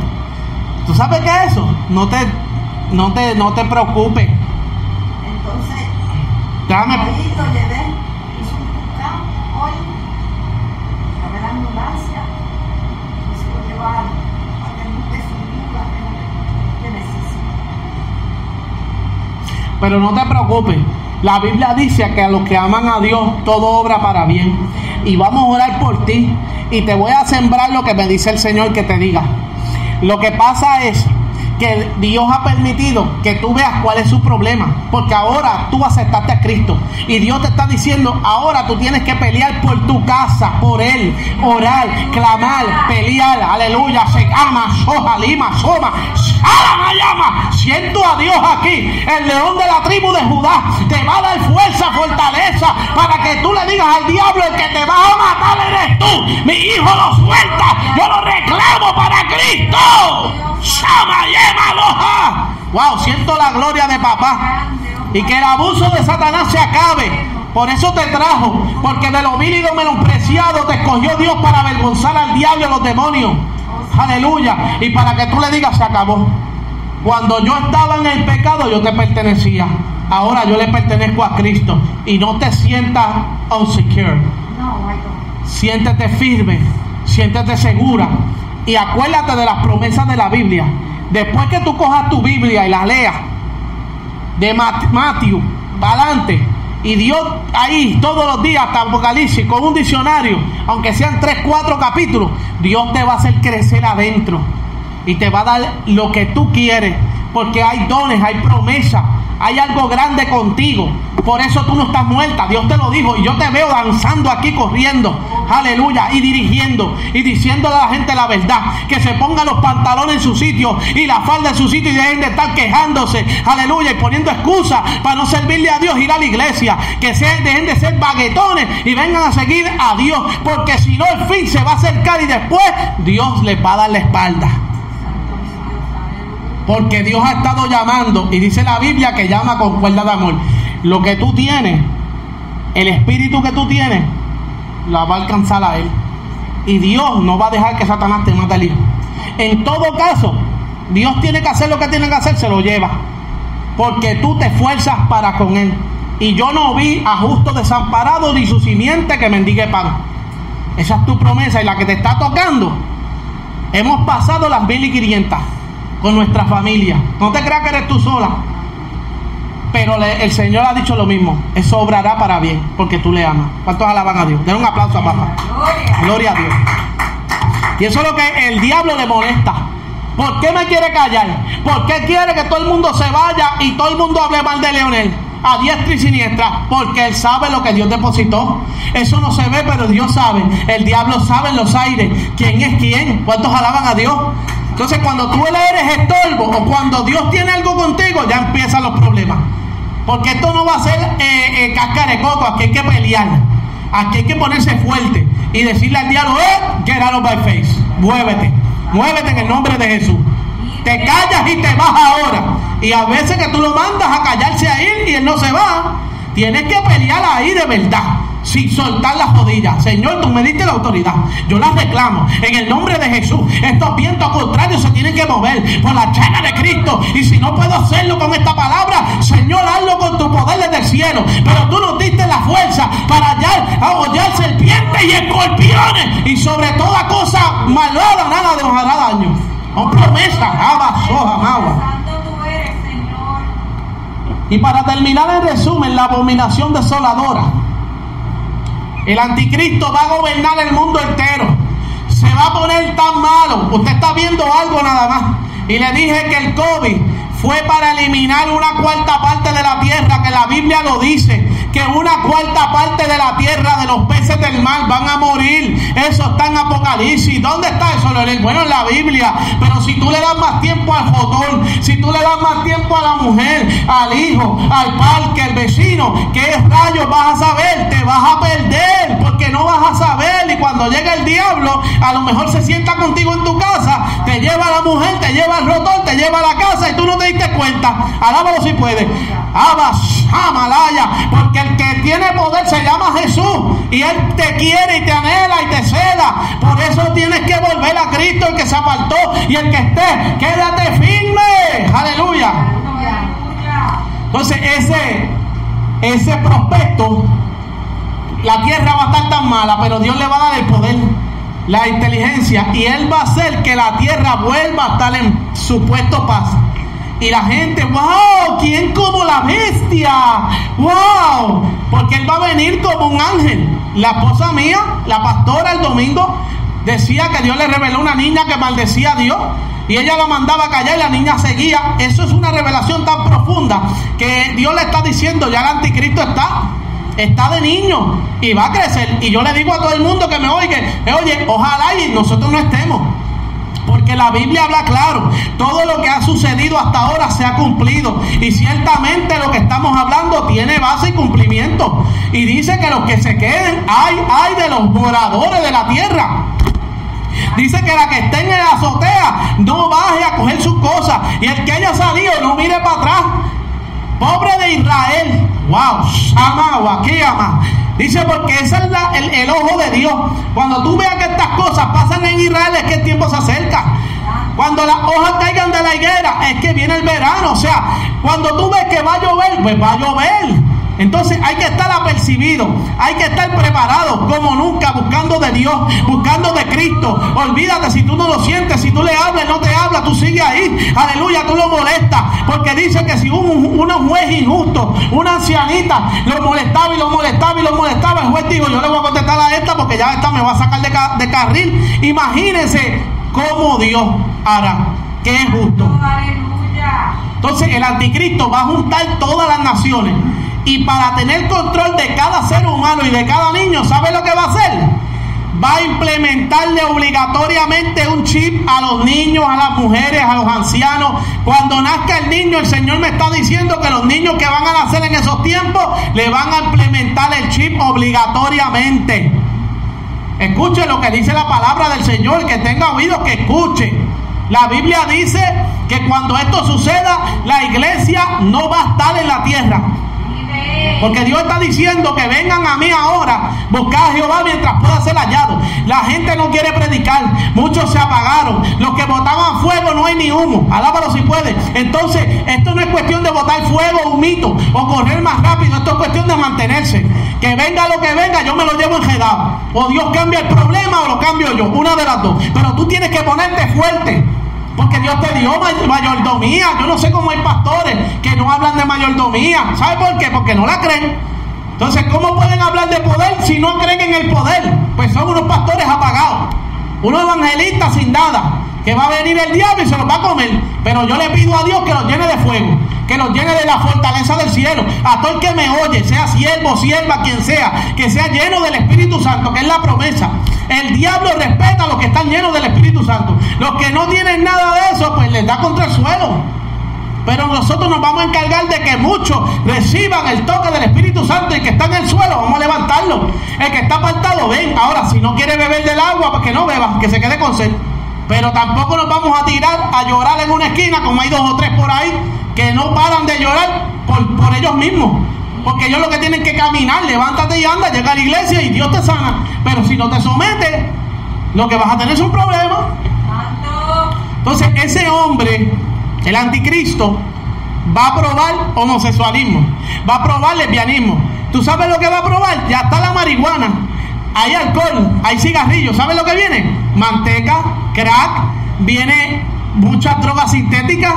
¿Tú sabes qué es eso? No te, no te, no te preocupes. Entonces, Déjame. ahí lo llevé, hizo un tucán hoy, llamé la ambulancia, y se lo llevaron a que no te sirva que necesita. Pero no te preocupes. La Biblia dice que a los que aman a Dios todo obra para bien. Y vamos a orar por ti. Y te voy a sembrar lo que me dice el Señor que te diga. Lo que pasa es que Dios ha permitido que tú veas cuál es su problema. Porque ahora tú aceptaste a Cristo. Y Dios te está diciendo, ahora tú tienes que pelear por tu casa, por Él. Orar, clamar, pelear. Aleluya. Se ama, soja, lima, soma. llama. Siento a Dios aquí. El león de la tribu de Judá te va a dar fuerza, fortaleza. Para que tú le digas al diablo, el que te va a matar eres tú. Mi hijo lo suelta. Yo lo reclamo para Cristo. Aloja. Wow, siento la gloria de papá. Y que el abuso de Satanás se acabe. Por eso te trajo. Porque de lo vil y lo menospreciado te escogió Dios para avergonzar al diablo y a los demonios. Aleluya. Y para que tú le digas, se acabó. Cuando yo estaba en el pecado, yo te pertenecía. Ahora yo le pertenezco a Cristo. Y no te sientas unsecure. No, I don't. Siéntete firme. Siéntete segura. Y acuérdate de las promesas de la Biblia. Después que tú cojas tu Biblia y la leas, de Mat- Matthew, adelante, y Dios ahí todos los días hasta Apocalipsis con un diccionario, aunque sean tres, cuatro capítulos, Dios te va a hacer crecer adentro y te va a dar lo que tú quieres, porque hay dones, hay promesas, hay algo grande contigo. Por eso tú no estás muerta, Dios te lo dijo y yo te veo danzando aquí corriendo. aleluya, y dirigiendo y diciéndole a la gente la verdad, que se pongan los pantalones en su sitio y la falda en su sitio y dejen de estar quejándose, aleluya, y poniendo excusas para no servirle a Dios, ir a la iglesia, que se, dejen de ser baguetones y vengan a seguir a Dios, porque si no el fin se va a acercar y después Dios les va a dar la espalda. Porque Dios ha estado llamando y dice la Biblia que llama con cuerda de amor. Lo que tú tienes, el espíritu que tú tienes, la va a alcanzar a Él. Y Dios no va a dejar que Satanás te mate al hijo. En todo caso, Dios tiene que hacer lo que tiene que hacer, se lo lleva. Porque tú te esfuerzas para con Él. Y yo no vi a justo desamparado ni su simiente que mendigue pan. Esa es tu promesa y la que te está tocando. Hemos pasado las 1500 con nuestra familia. No te creas que eres tú sola. Pero le- el Señor ha dicho lo mismo. Eso obrará para bien, porque tú le amas. ¿Cuántos alaban a Dios? Den un aplauso a papá. Gloria. Gloria a Dios. Y eso es lo que el diablo le molesta. ¿Por qué me quiere callar? ¿Por qué quiere que todo el mundo se vaya y todo el mundo hable mal de Leonel? A diestra y siniestra, porque él sabe lo que Dios depositó. Eso no se ve, pero Dios sabe. El diablo sabe en los aires quién es quién. ¿Cuántos alaban a Dios? Entonces, cuando tú le eres estorbo o cuando Dios tiene algo contigo, ya empiezan los problemas. Porque esto no va a ser eh, eh, de coco, aquí hay que pelear. Aquí hay que ponerse fuerte y decirle al diablo, eh, get out of my face. Muévete, muévete en el nombre de Jesús. Te callas y te vas ahora. Y a veces que tú lo mandas a callarse a y él no se va. Tienes que pelear ahí de verdad. Sin soltar las rodillas. Señor, tú me diste la autoridad. Yo las reclamo. En el nombre de Jesús. Estos vientos contrarios se tienen que mover por la llaga de Cristo. Y si no puedo hacerlo con esta palabra, Señor, hazlo con tu poder desde el cielo. Pero tú nos diste la fuerza para hallar, hollar serpientes y escorpiones. Y sobre toda cosa malvada, nada nos hará daño. Con promesa. Abba, soja, magua. Santo tú eres, Señor. Y para terminar en resumen, la abominación desoladora. El anticristo va a gobernar el mundo entero. Se va a poner tan malo. Usted está viendo algo nada más. Y le dije que el COVID fue para eliminar una cuarta parte de la tierra, que la Biblia lo dice, que una cuarta parte de la tierra de los peces del mar van a morir. Eso está en Apocalipsis. ¿Dónde está eso? Bueno, en la Biblia. Pero si tú le das más tiempo al fotón, si tú le das más tiempo a la mujer, al hijo, al parque, al vecino, ¿qué rayos vas a saber? Te vas a perder porque no vas a saber. Y cuando llega el diablo, a lo mejor se sienta contigo en tu casa, te lleva a la mujer, te lleva al rotor, te lleva a la casa y tú no te diste cuenta. Alábalo si puedes. Abas, Amalaya, porque que tiene poder se llama Jesús y él te quiere y te anhela y te cela. Por eso tienes que volver a Cristo, el que se apartó y el que esté, quédate firme. Aleluya. Entonces ese, ese prospecto, la tierra va a estar tan mala, pero Dios le va a dar el poder, la inteligencia, y Él va a hacer que la tierra vuelva a estar en su puesto paz. Y la gente, wow, ¿quién como la bestia? Wow, porque Él va a venir como un ángel. La esposa mía, la pastora el domingo, decía que Dios le reveló una niña que maldecía a Dios y ella la mandaba a callar y la niña seguía. Eso es una revelación tan profunda que Dios le está diciendo, ya el anticristo está, está de niño y va a crecer. Y yo le digo a todo el mundo que me oiga, eh, oye, ojalá y nosotros no estemos. Porque la Biblia habla claro, todo lo que ha sucedido hasta ahora se ha cumplido. Y ciertamente lo que estamos hablando tiene base y cumplimiento. Y dice que los que se queden, hay, hay de los moradores de la tierra. Dice que la que esté en la azotea no baje a coger sus cosas. Y el que haya salido no mire para atrás. Pobre de Israel. Wow, Shama, Wakiyama. Dice porque ese es el, el ojo de Dios. Cuando tú veas que estas cosas pasan en Israel es que el tiempo se acerca. Cuando las hojas caigan de la higuera es que viene el verano. O sea, cuando tú ves que va a llover, pues va a llover. Entonces hay que estar apercibido, hay que estar preparado como nunca, buscando de Dios, buscando de Cristo. Olvídate si tú no lo sientes, si tú le hablas, no te habla, tú sigues ahí. Aleluya, tú lo molestas. Porque dice que si un, un juez injusto, una ancianita, lo molestaba y lo molestaba y lo molestaba, el juez dijo, yo le voy a contestar a esta porque ya esta me va a sacar de, ca- de carril. Imagínense cómo Dios hará, que es justo. Entonces el anticristo va a juntar todas las naciones y para tener control de cada ser humano y de cada niño, ¿sabe lo que va a hacer? va a implementarle obligatoriamente un chip a los niños, a las mujeres, a los ancianos. Cuando nazca el niño, el Señor me está diciendo que los niños que van a nacer en esos tiempos le van a implementar el chip obligatoriamente. Escuche lo que dice la palabra del Señor, que tenga oídos que escuche. La Biblia dice que cuando esto suceda, la iglesia no va a estar en la tierra. Porque Dios está diciendo que vengan a mí ahora, buscar a Jehová mientras pueda ser hallado. La gente no quiere predicar, muchos se apagaron. Los que botaban fuego no hay ni humo. Alábalo si puede. Entonces, esto no es cuestión de botar fuego, un mito o correr más rápido. Esto es cuestión de mantenerse. Que venga lo que venga, yo me lo llevo enredado. O Dios cambia el problema o lo cambio yo. Una de las dos. Pero tú tienes que ponerte fuerte. Porque Dios te dio mayordomía. Yo no sé cómo hay pastores que no hablan de mayordomía. ¿Sabe por qué? Porque no la creen. Entonces, ¿cómo pueden hablar de poder si no creen en el poder? Pues son unos pastores apagados. Unos evangelistas sin nada. Que va a venir el diablo y se los va a comer. Pero yo le pido a Dios que los llene de fuego. Que los llene de la fortaleza del cielo. A todo el que me oye, sea siervo, sierva, quien sea. Que sea lleno del Espíritu Santo, que es la promesa. El diablo respeta a los que están llenos del Espíritu Santo. Los que no tienen nada de eso, pues les da contra el suelo. Pero nosotros nos vamos a encargar de que muchos reciban el toque del Espíritu Santo y que está en el suelo, vamos a levantarlo. El que está apartado, ven. Ahora, si no quiere beber del agua, pues que no beba, que se quede con sed. Pero tampoco nos vamos a tirar a llorar en una esquina, como hay dos o tres por ahí, que no paran de llorar por, por ellos mismos. Porque ellos lo que tienen que caminar, levántate y anda, llega a la iglesia y Dios te sana. Pero si no te sometes, lo que vas a tener es un problema. Entonces ese hombre, el anticristo, va a probar homosexualismo, va a probar lesbianismo. ¿Tú sabes lo que va a probar? Ya está la marihuana, hay alcohol, hay cigarrillos. ¿Sabes lo que viene? Manteca, crack, viene muchas drogas sintéticas.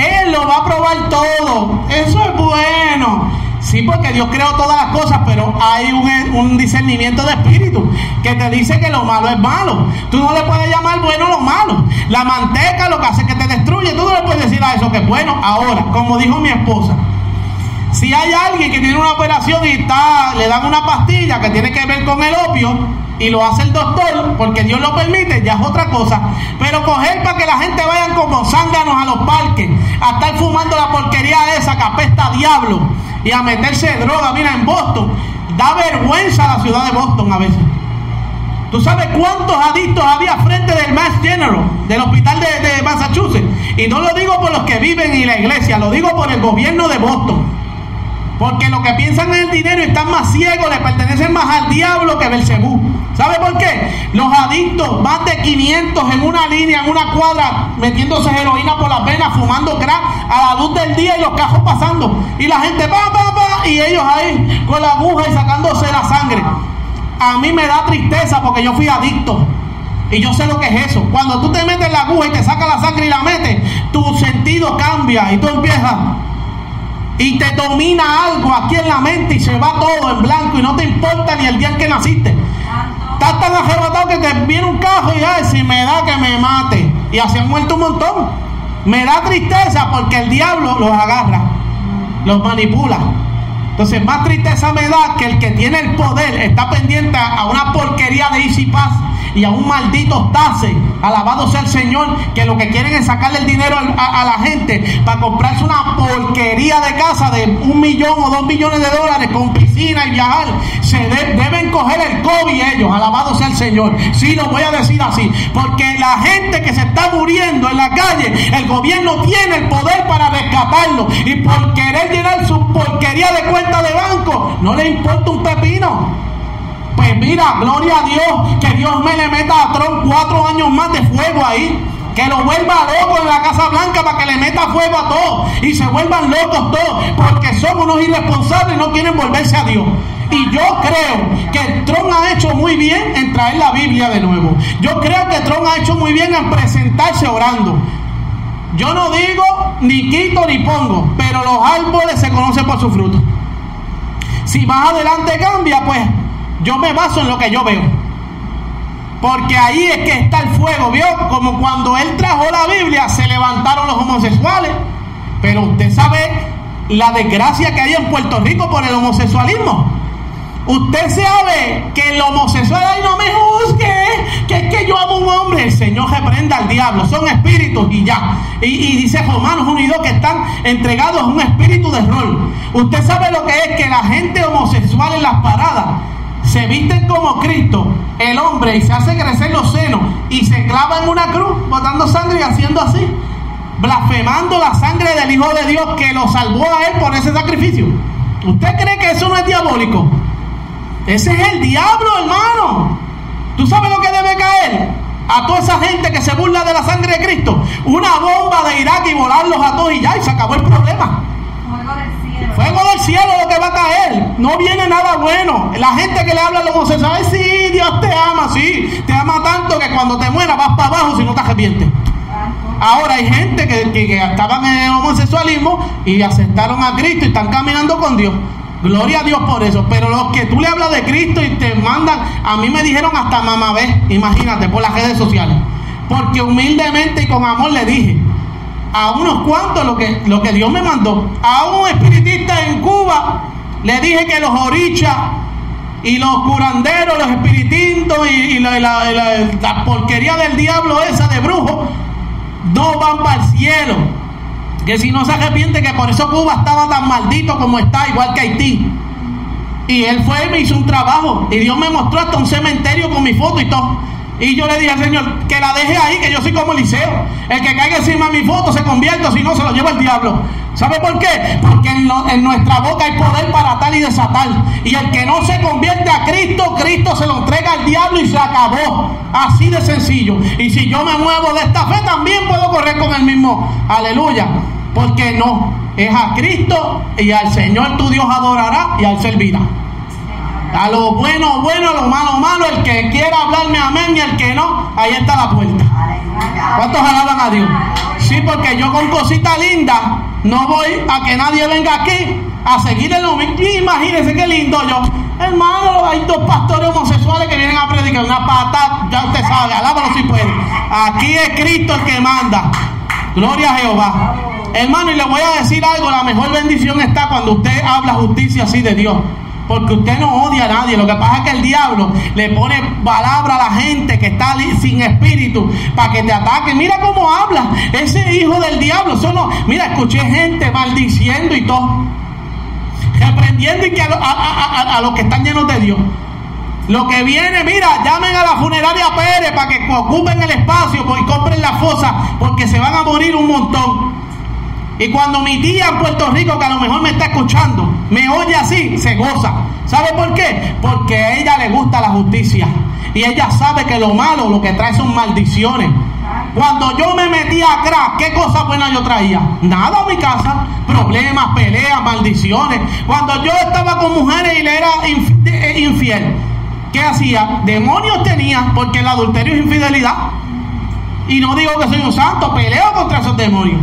Él lo va a probar todo. Eso es bueno. Sí, porque Dios creó todas las cosas, pero hay un, discernimiento de espíritu que te dice que lo malo es malo. Tú no le puedes llamar bueno lo malo. La manteca lo que hace es que te destruye. Tú no le puedes decir a eso que es bueno. Ahora, como dijo mi esposa, si hay alguien que tiene una operación y está, le dan una pastilla que tiene que ver con el opio y lo hace el doctor porque Dios lo permite, ya es otra cosa. Pero coger para que la gente vayan como zánganos a los parques, a estar fumando la porquería esa que apesta a diablo y a meterse droga, mira, en Boston, da vergüenza a la ciudad de Boston a veces. ¿Tú sabes cuántos adictos había frente del Mass General, del hospital de, de Massachusetts? Y no lo digo por los que viven en la iglesia, lo digo por el gobierno de Boston. Porque lo que piensan en el dinero están más ciegos, le pertenecen más al diablo que Belcebú. ¿Sabe por qué? Los adictos, más de 500 en una línea, en una cuadra, metiéndose heroína por las venas, fumando crack a la luz del día y los cajos pasando. Y la gente, pa, pa, pa, y ellos ahí con la aguja y sacándose la sangre. A mí me da tristeza porque yo fui adicto. Y yo sé lo que es eso. Cuando tú te metes la aguja y te sacas la sangre y la metes, tu sentido cambia y tú empiezas y te domina algo aquí en la mente y se va todo en blanco y no te importa ni el día en que naciste. Estás tan arrebatado que te viene un cajo y ay, si me da que me mate. Y así han muerto un montón. Me da tristeza porque el diablo los agarra, los manipula. Entonces, más tristeza me da que el que tiene el poder está pendiente a una porquería de Easy Pass y a un maldito tase, alabado sea el Señor, que lo que quieren es sacarle el dinero a, la gente para comprarse una porquería de casa de un millón o dos millones de dólares con piscina y viajar. Se de, deben coger el COVID ellos, alabado sea el Señor. Sí, lo voy a decir así, porque la gente que se está muriendo en la calle, el gobierno tiene el poder para rescatarlo y por querer llenar su porquería de cuenta de banco, no le importa un pepino. Pues mira, gloria a Dios, que Dios me le meta a Trump cuatro años más de fuego ahí. Que lo vuelva loco en la Casa Blanca para que le meta fuego a todos y se vuelvan locos todos, porque son unos irresponsables y no quieren volverse a Dios. Y yo creo que Trump ha hecho muy bien en traer la Biblia de nuevo. Yo creo que Trump ha hecho muy bien en presentarse orando. Yo no digo ni quito ni pongo, pero los árboles se conocen por su fruto. Si más adelante cambia, pues yo me baso en lo que yo veo. Porque ahí es que está el fuego, ¿vio? Como cuando él trajo la Biblia, se levantaron los homosexuales. Pero usted sabe la desgracia que hay en Puerto Rico por el homosexualismo. Usted sabe que el homosexual, ay, no me juzgue, que es que yo amo a un hombre. El Señor reprenda al diablo, son espíritus y ya. Y, y dice Romanos unidos que están entregados a un espíritu de rol. Usted sabe lo que es que la gente homosexual en las paradas se visten como Cristo, el hombre, y se hace crecer los senos y se clava en una cruz, botando sangre y haciendo así, blasfemando la sangre del Hijo de Dios que lo salvó a él por ese sacrificio. ¿Usted cree que eso no es diabólico? Ese es el diablo, hermano. ¿Tú sabes lo que debe caer? A toda esa gente que se burla de la sangre de Cristo. Una bomba de Irak y volarlos a todos y ya, y se acabó el problema. Fuego del cielo. Lo que va a caer. No viene nada bueno. La gente que le habla a los homosexuales, sí, Dios te ama, sí. Te ama tanto que cuando te mueras vas para abajo si no te arrepientes. Ahora hay gente que, que- que estaban en el homosexualismo y aceptaron a Cristo y están caminando con Dios. Gloria a Dios por eso. Pero los que tú le hablas de Cristo y te mandan, a mí me dijeron hasta mamá ve, imagínate, por las redes sociales. Porque humildemente y con amor le dije a unos cuantos lo que, lo que Dios me mandó. A un espiritista en Cuba le dije que los orichas y los curanderos, los espiritintos y, la, la- la- la porquería del diablo esa de brujo no van para el cielo. Que si no se arrepiente, que por eso Cuba estaba tan maldito como está, igual que Haití. Y él fue y me hizo un trabajo. Y Dios me mostró hasta un cementerio con mi foto y todo. Y yo le dije al Señor, que la deje ahí, que yo soy como Eliseo. El que caiga encima de mi foto se convierte, si no se lo lleva el diablo. ¿Sabe por qué? Porque en, en nuestra boca hay poder para atar y desatar. Y el que no se convierte a Cristo, Cristo se lo entrega al diablo y se acabó. Así de sencillo. Y si yo me muevo de esta fe, también puedo correr con el mismo. Aleluya. Porque no. Es a Cristo y al Señor tu Dios adorará y al servirá. A lo bueno, bueno, a lo malo, malo. El que quiera hablarme amén y el que no, ahí está la puerta. ¿Cuántos alaban a Dios? Sí, porque yo con cosita linda no voy a que nadie venga aquí a seguir el mismo. Imagínense qué lindo yo. Hermano, hay dos pastores homosexuales que vienen a predicar una pata, ya usted sabe, alábalo si puede. Aquí es Cristo el que manda. Gloria a Jehová. Hermano, y le voy a decir algo, la mejor bendición está cuando usted habla justicia así de Dios. Porque usted no odia a nadie. Lo que pasa es que el diablo le pone palabra a la gente que está sin espíritu para que te ataque. Mira cómo habla. Ese hijo del diablo. Eso no- Mira, escuché gente maldiciendo y todo. Reprendiendo y que a, a- a- a- los que están llenos de Dios. Lo que viene, mira, llamen a la funeraria Pérez para que ocupen el espacio y compren la fosa porque se van a morir un montón. Y cuando mi tía en Puerto Rico, que a lo mejor me está escuchando, me oye así, se goza. ¿Sabe por qué? Porque a ella le gusta la justicia. Y ella sabe que lo malo lo que trae son maldiciones. Cuando yo me metí a ¿qué cosa buena yo traía? Nada a mi casa. Problemas, peleas, maldiciones. Cuando yo estaba con mujeres y le era eh, infiel, ¿qué hacía? Demonios tenía, porque el adulterio es infidelidad. Y no digo que soy un santo, peleo contra esos demonios.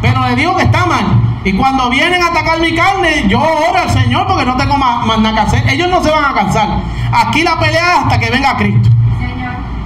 Pero le digo que está mal. Y cuando vienen a atacar mi carne, yo oro al Señor porque no tengo más, más nada que hacer. Ellos no se van a cansar. Aquí la pelea hasta que venga Cristo.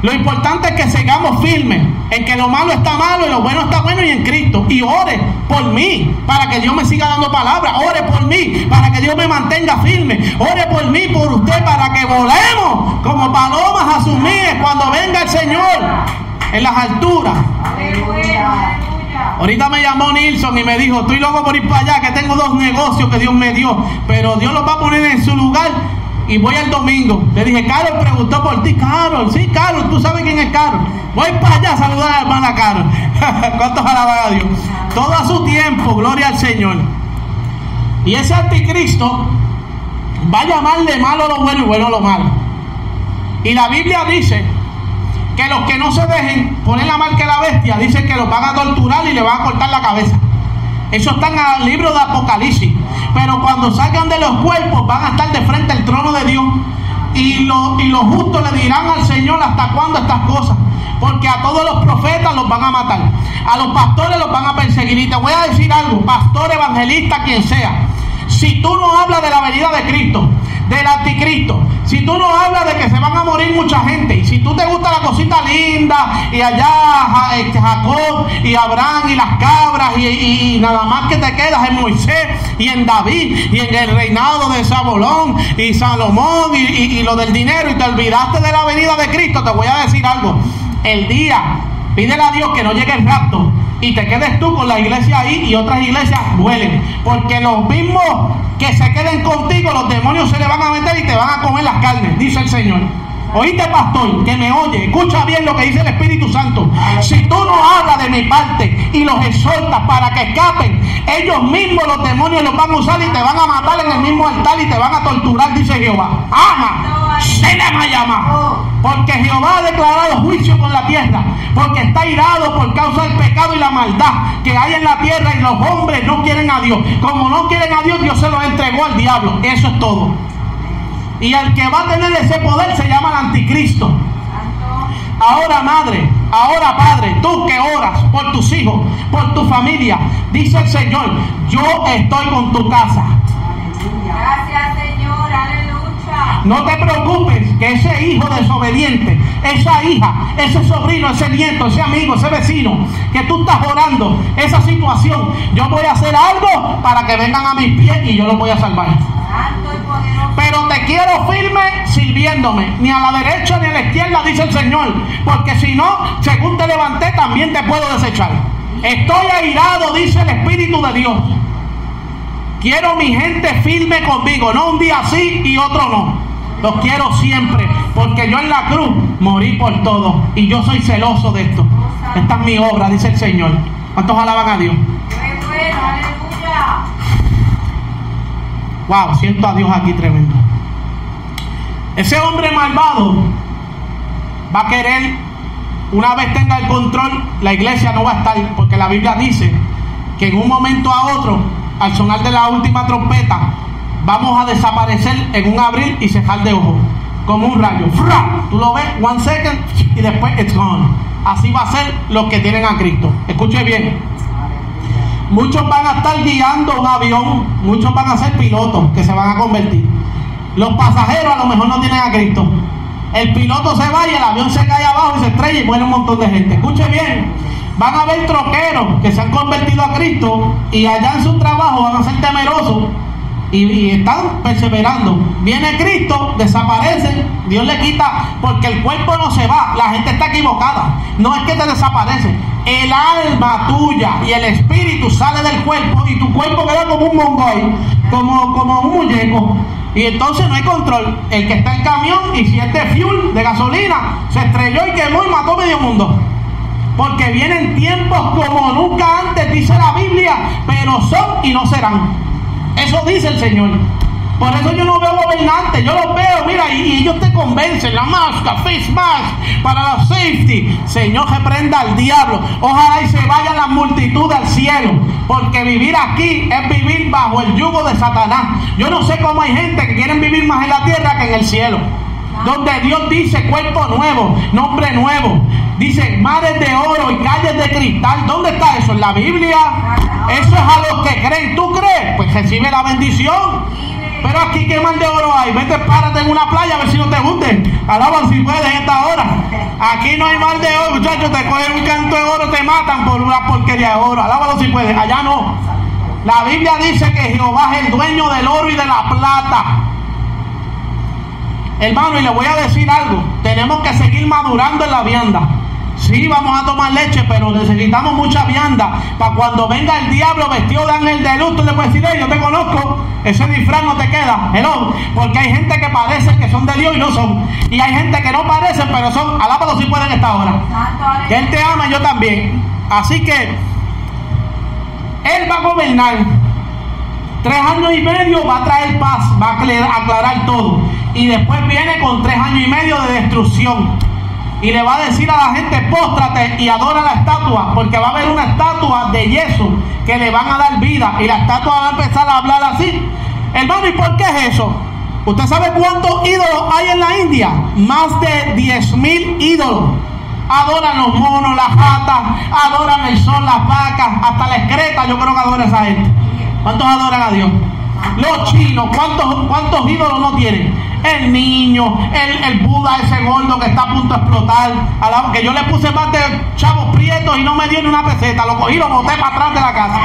Lo importante es que sigamos firmes en que lo malo está malo y lo bueno está bueno y en Cristo. Y ore por mí para que Dios me siga dando palabras. Ore por mí para que Dios me mantenga firme. Ore por mí, por usted, para que volemos como palomas a sus mías cuando venga el Señor en las alturas. Aleluya. Ahorita me llamó Nilsson y me dijo, estoy loco por ir para allá, que tengo dos negocios que Dios me dio, pero Dios los va a poner en su lugar y voy el domingo. Le dije, Carol preguntó por ti, Carol, sí, Carol, tú sabes quién es Carol. Voy para allá a saludar a la hermana Carol. ¿Cuántos alaban a Dios? Todo a su tiempo, gloria al Señor. Y ese anticristo va a llamarle malo a lo bueno y bueno lo malo. Y la Biblia dice que los que no se dejen poner la marca de la bestia, dicen que los van a torturar y le van a cortar la cabeza. Eso está en el libro de Apocalipsis. Pero cuando salgan de los cuerpos van a estar de frente al trono de Dios. Y, lo- y los justos le dirán al Señor hasta cuándo estas cosas. Porque a todos los profetas los van a matar. A los pastores los van a perseguir. Y te voy a decir algo, pastor, evangelista, quien sea. Si tú no hablas de la venida de Cristo, del anticristo. Si tú no hablas de que se van a morir mucha gente, y si tú te gusta la cosita linda, y allá este, Jacob y Abraham y las cabras, y, nada más que te quedas en Moisés y en David y en el reinado de Sabolón y Salomón y, y- y lo del dinero, y te olvidaste de la venida de Cristo, te voy a decir algo. El día, pídele a Dios que no llegue el rapto y te quedes tú con la iglesia ahí y otras iglesias vuelen. Porque los mismos que se queden contigo, los demonios se le van a meter y te van a comer las carnes, dice el Señor. Oíste, pastor, que me oye, escucha bien lo que dice el Espíritu Santo. Si tú no hablas de mi parte y los exhortas para que escapen, ellos mismos, los demonios, los van a usar y te van a matar en el mismo altar y te van a torturar, dice Jehová. Ama, se le va a llamar. Porque Jehová ha declarado juicio con la tierra, porque está irado por causa del pecado y la maldad que hay en la tierra y los hombres no quieren a Dios. Como no quieren a Dios, Dios se los entregó al diablo. Eso es todo. Y el que va a tener ese poder se llama el anticristo. Ahora madre, ahora padre, tú que oras por tus hijos, por tu familia, dice el Señor, yo estoy con tu casa. Gracias, Señor. No te preocupes que ese hijo desobediente, esa hija, ese sobrino, ese nieto, ese amigo, ese vecino, que tú estás orando, esa situación, yo voy a hacer algo para que vengan a mis pies y yo los voy a salvar. Pero te quiero firme sirviéndome, ni a la derecha ni a la izquierda, dice el Señor, porque si no, según te levanté, también te puedo desechar. Estoy airado, dice el Espíritu de Dios. Quiero mi gente firme conmigo, no un día sí y otro no. Los quiero siempre, porque yo en la cruz morí por todo y yo soy celoso de esto. Esta es mi obra, dice el Señor. ¿Cuántos alaban a Dios? Wow, siento a Dios aquí tremendo. Ese hombre malvado va a querer, una vez tenga el control, la iglesia no va a estar, porque la Biblia dice que en un momento a otro, al sonar de la última trompeta, vamos a desaparecer en un abrir y cejar de ojos, como un rayo. Tú lo ves, one second, y después it's gone. Así va a ser los que tienen a Cristo. Escuche bien. Muchos van a estar guiando un avión, muchos van a ser pilotos que se van a convertir. Los pasajeros a lo mejor no tienen a Cristo. El piloto se va y el avión se cae abajo y se estrella y muere un montón de gente. Escuche bien, van a haber troqueros que se han convertido a Cristo y allá en su trabajo van a ser temerosos y, están perseverando. Viene Cristo, desaparecen, Dios le quita, porque el cuerpo no se va, la gente está equivocada. No es que te desaparece, el alma tuya y el espíritu sale del cuerpo y tu cuerpo queda como un mongoy, como, como un muñeco. Y entonces no hay control. El que está en camión y si es de fuel, de gasolina, se estrelló y quemó y mató medio mundo. Porque vienen tiempos como nunca antes, dice la Biblia, pero son y no serán. Eso dice el Señor. Por eso yo no veo gobernantes, yo los veo, mira, y, ellos te convencen, la máscara, face mask, para la safety. Señor, reprenda al diablo. Ojalá y se vayan las multitudes al cielo, porque vivir aquí es vivir bajo el yugo de Satanás. Yo no sé cómo hay gente que quieren vivir más en la tierra que en el cielo. Donde Dios dice cuerpo nuevo, nombre nuevo. Dice mares de oro y calles de cristal. ¿Dónde está eso? ¿En la Biblia? Eso es a los que creen. ¿Tú crees? Pues recibe la bendición. Pero aquí, ¿qué mal de oro hay? Vete, párate en una playa a ver si no te hunde. Alaban si puedes en esta hora. Aquí no hay mal de oro, muchachos. Te cogen un canto de oro, te matan por una porquería de oro. Alábalo si puedes. Allá no. La Biblia dice que Jehová es el dueño del oro y de la plata. Hermano, y le voy a decir algo. Tenemos que seguir madurando en la vianda. Sí, vamos a tomar leche, pero necesitamos mucha vianda. Para cuando venga el diablo vestido de ángel de luz, tú le puedes decir, "Ey, yo te conozco. Ese disfraz no te queda. Hello. Porque hay gente que parece que son de Dios y no son. Y hay gente que no parecen, pero son. Alábalo si pueden esta hora. Que Él te ama, yo también. Así que Él va a gobernar. Tres años y medio va a traer paz, va a aclarar, todo. Y después viene con tres años y medio de destrucción. Y le va a decir a la gente, póstrate y adora la estatua, porque va a haber una estatua de yeso que le van a dar vida. Y la estatua va a empezar a hablar así. Hermano, ¿y por qué es eso? ¿Usted sabe cuántos ídolos hay en la India? Más de 10 mil ídolos. Adoran los monos, las ratas, adoran el sol, las vacas, hasta la excreta. Yo creo que adora esa gente. ¿Cuántos adoran a Dios? Los chinos, ¿cuántos, cuántos ídolos no tienen? El niño, el, el Buda, ese gordo que está a punto de explotar. que yo le puse más de chavos prietos y no me dio ni una peseta. Lo cogí lo boté para atrás de la casa.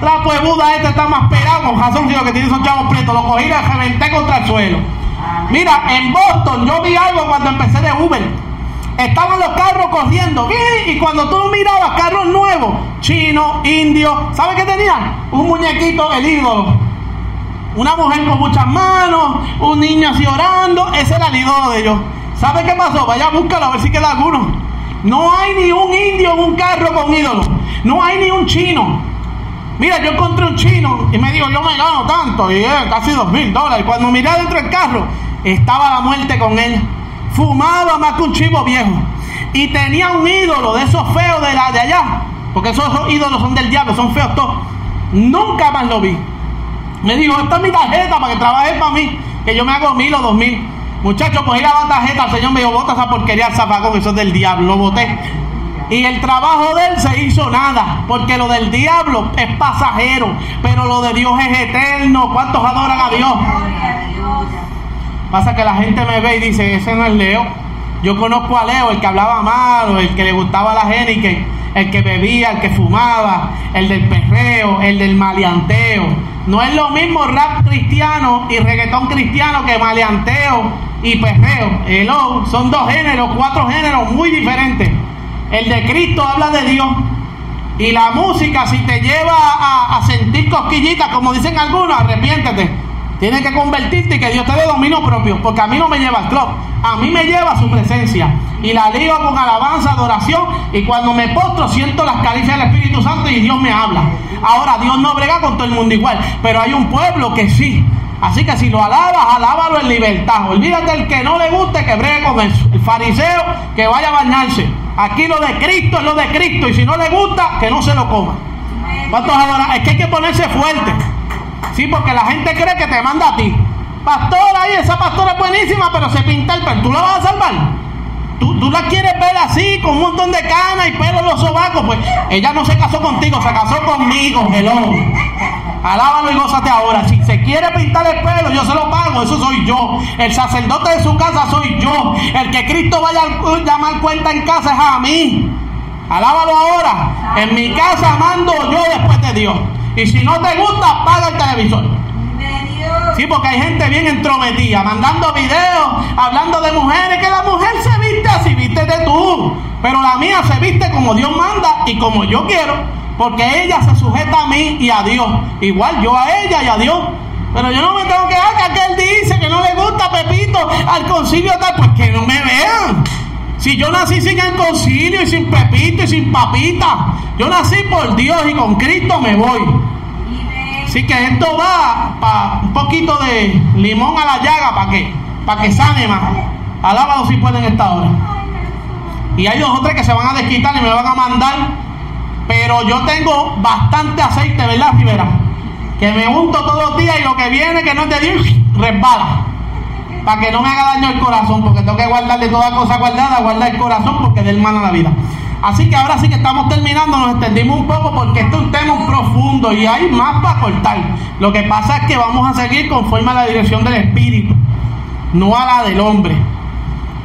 Trapo de Buda, este está más pelado con razón si lo que tiene son chavos prietos. Lo cogí y le reventé contra el suelo. Mira, en Boston yo vi algo cuando empecé de Uber. Estaban los carros corriendo. Y cuando tú mirabas carros nuevos, chinos, indios, ¿sabes qué tenían? Un muñequito, el ídolo. Una mujer con muchas manos, un niño así orando. Ese era el ídolo de ellos. ¿Sabes qué pasó? Vaya, búscalo a ver si queda alguno. No hay ni un indio en un carro con ídolo. No hay ni un chino. Mira, yo encontré un chino y me dijo, yo me gano tanto, y eh, casi dos mil dólares. Cuando miré dentro del carro, estaba la muerte con él. Fumaba más que un chivo viejo. Y tenía un ídolo de esos feos de, la, de allá. Porque esos, ídolos son del diablo, son feos todos. Nunca más lo vi. Me dijo, esta es mi tarjeta para que trabajes para mí, que yo me hago mil o dos mil. Muchachos, cogí la tarjeta, el Señor me dijo, bota esa porquería al zapacón, eso es del diablo, lo boté. Y el trabajo de él se hizo nada, porque lo del diablo es pasajero, pero lo de Dios es eterno. ¿Cuántos adoran a Dios? Pasa que la gente me ve y dice, ese no es Leo. Yo conozco a Leo, el que hablaba mal, o el que le gustaba la Heineken, el que bebía, el que fumaba, el del perreo, el del maleanteo. No es lo mismo rap cristiano y reggaetón cristiano que maleanteo y perreo. Hello, son dos géneros, cuatro géneros muy diferentes. El de Cristo habla de Dios. Y la música, si te lleva a, a sentir cosquillitas, como dicen algunos, arrepiéntete. Tienes que convertirte y que Dios te dé dominio propio, porque a mí no me lleva al club, a mí me lleva su presencia. Y la ligo con alabanza, adoración, y cuando me postro siento las caricias del Espíritu Santo y Dios me habla. Ahora, Dios no brega con todo el mundo igual, pero hay un pueblo que sí. Así que si lo alabas, alábalo en libertad. Olvídate el que no le guste que bregue con eso. El fariseo que vaya a bañarse. Aquí lo de Cristo es lo de Cristo, y si no le gusta, que no se lo coma. ¿Cuántos adoran? Es que hay que ponerse fuerte. Sí, porque la gente cree que te manda a ti. Pastora, ahí esa pastora es buenísima, pero se pinta el pelo. ¿Tú la vas a salvar? ¿Tú, tú la quieres ver así, con un montón de canas y pelo en los sobacos. Pues ella no se casó contigo, se casó conmigo, hello. Alábalo y gózate ahora. Si se quiere pintar el pelo, yo se lo pago. Eso soy yo. El sacerdote de su casa soy yo. El que Cristo vaya a llamar cuenta en casa es a mí. Alábalo ahora. En mi casa mando yo después de Dios. Y si no te gusta, paga el televisor. De Dios. Sí, porque hay gente bien entrometida, mandando videos, hablando de mujeres, que la mujer se viste así, vístete tú. Pero la mía se viste como Dios manda y como yo quiero, porque ella se sujeta a mí y a Dios. Igual yo a ella y a Dios. Pero yo no me tengo que dar que aquel dice que no le gusta Pepito al concilio tal, pues que no me vean. Si yo nací sin concilio y sin Pepito y sin papita, yo nací por Dios y con Cristo me voy. Así que esto va para un poquito de limón a la llaga para que, para que sane más. Alábalo si pueden esta hora. Y hay dos o que se van a desquitar y me van a mandar. Pero yo tengo bastante aceite, ¿verdad, Rivera? Que me unto todos los días y lo que viene que no es de Dios, resbala. Para que no me haga daño el corazón, porque tengo que guardar de toda cosa guardada, guardar el corazón porque del mal a la vida. Así que ahora sí que estamos terminando, nos extendimos un poco porque este es un tema profundo y hay más para cortar. Lo que pasa es que vamos a seguir conforme a la dirección del Espíritu, no a la del hombre.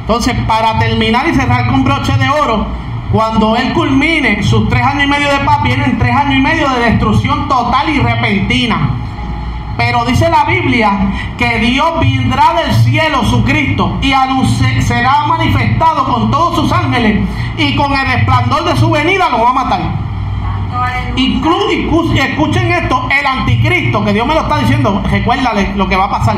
Entonces, para terminar y cerrar con broche de oro, cuando Él culmine sus tres años y medio de paz, vienen tres años y medio de destrucción total y repentina. Pero dice la Biblia que Dios vendrá del cielo, su Cristo, y será manifestado con todos sus ángeles, y con el resplandor de su venida lo va a matar. Santo aleluya. Inclu- inclu- escuchen esto, el anticristo, que Dios me lo está diciendo, recuérdale lo que va a pasar.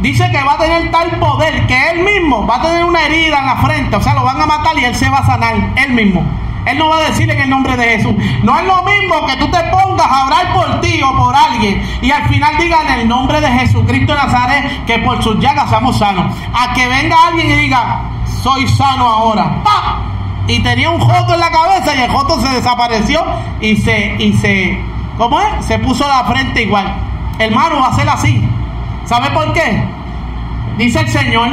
Dice que va a tener tal poder que él mismo va a tener una herida en la frente, o sea, lo van a matar y él se va a sanar, él mismo. Él no va a decir en el nombre de Jesús. No es lo mismo que tú te pongas a orar por ti o por alguien y al final diga en el nombre de Jesucristo de Nazaret que por sus llagas seamos sanos. A que venga alguien y diga, soy sano ahora. ¡Pa! y tenía un joto en la cabeza y el joto se desapareció y se, y se, ¿cómo es? Se puso la frente igual. Hermano, va a ser así. ¿Sabe por qué? Dice el Señor,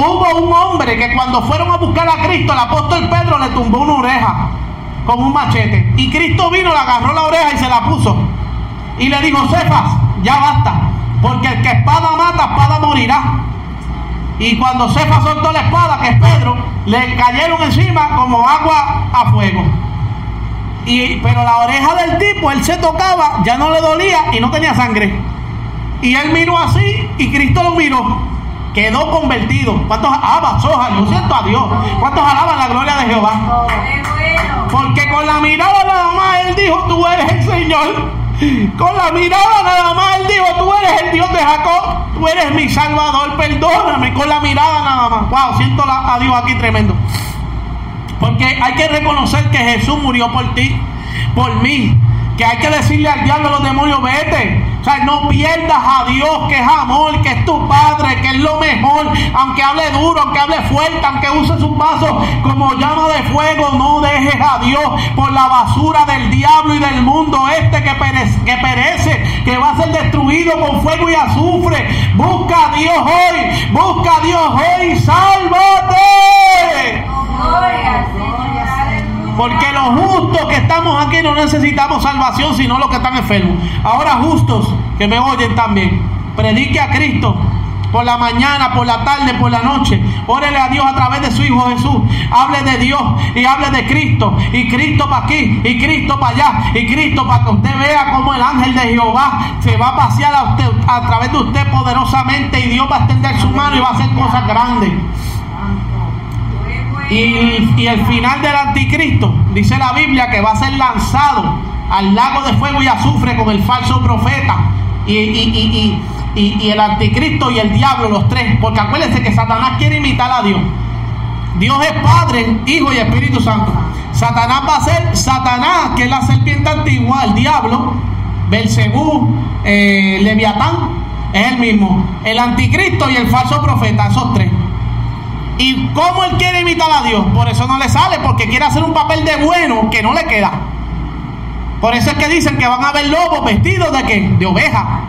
hubo un hombre que cuando fueron a buscar a Cristo, el apóstol Pedro le tumbó una oreja con un machete. Y Cristo vino, le agarró la oreja y se la puso. Y le dijo, Cefas, ya basta. Porque el que espada mata, espada morirá. Y cuando Cefa soltó la espada, que es Pedro, le cayeron encima como agua a fuego. Y, pero la oreja del tipo, él se tocaba, ya no le dolía y no tenía sangre. Y él miró así y Cristo lo miró. Quedó convertido. ¿Cuántos alaban? Soja, siento a Dios. ¿Cuántos alaban la gloria de Jehová? Porque con la mirada nada más él dijo, tú eres el Señor. Con la mirada nada más él dijo, tú eres el Dios de Jacob. Tú eres mi Salvador, perdóname. Con la mirada nada más. Wow, siento a Dios aquí tremendo. Porque hay que reconocer que Jesús murió por ti, por mí. Que hay que decirle al diablo a los demonios, vete. O sea, no pierdas a Dios, que es amor, que es tu Padre, que es lo mejor. Aunque hable duro, aunque hable fuerte, aunque use sus vasos como llama de fuego, no dejes a Dios por la basura del diablo y del mundo este que perece, que, perece, que va a ser destruido con fuego y azufre. Busca a Dios hoy, busca a Dios hoy, sálvate. Porque los justos que estamos aquí no necesitamos salvación, sino los que están enfermos. Ahora justos que me oyen también, predique a Cristo por la mañana, por la tarde, por la noche. Órele a Dios a través de su Hijo Jesús. Hable de Dios y hable de Cristo. Y Cristo para aquí, y Cristo para allá, y Cristo para que usted vea cómo el ángel de Jehová se va a pasear a, usted, a través de usted poderosamente. Y Dios va a extender su mano y va a hacer cosas grandes. Y, el final del anticristo, dice la Biblia, que va a ser lanzado al lago de fuego y azufre con el falso profeta. Y el anticristo y el diablo, los tres. Porque acuérdense que Satanás quiere imitar a Dios. Dios es Padre, Hijo y Espíritu Santo. Satanás va a ser Satanás, que es la serpiente antigua, el diablo, Belcebú, eh, Leviatán, es el mismo. El anticristo y el falso profeta, esos tres. ¿Y cómo él quiere imitar a Dios? Por eso no le sale, porque quiere hacer un papel de bueno que no le queda. Por eso es que dicen que van a ver lobos vestidos de qué? De oveja.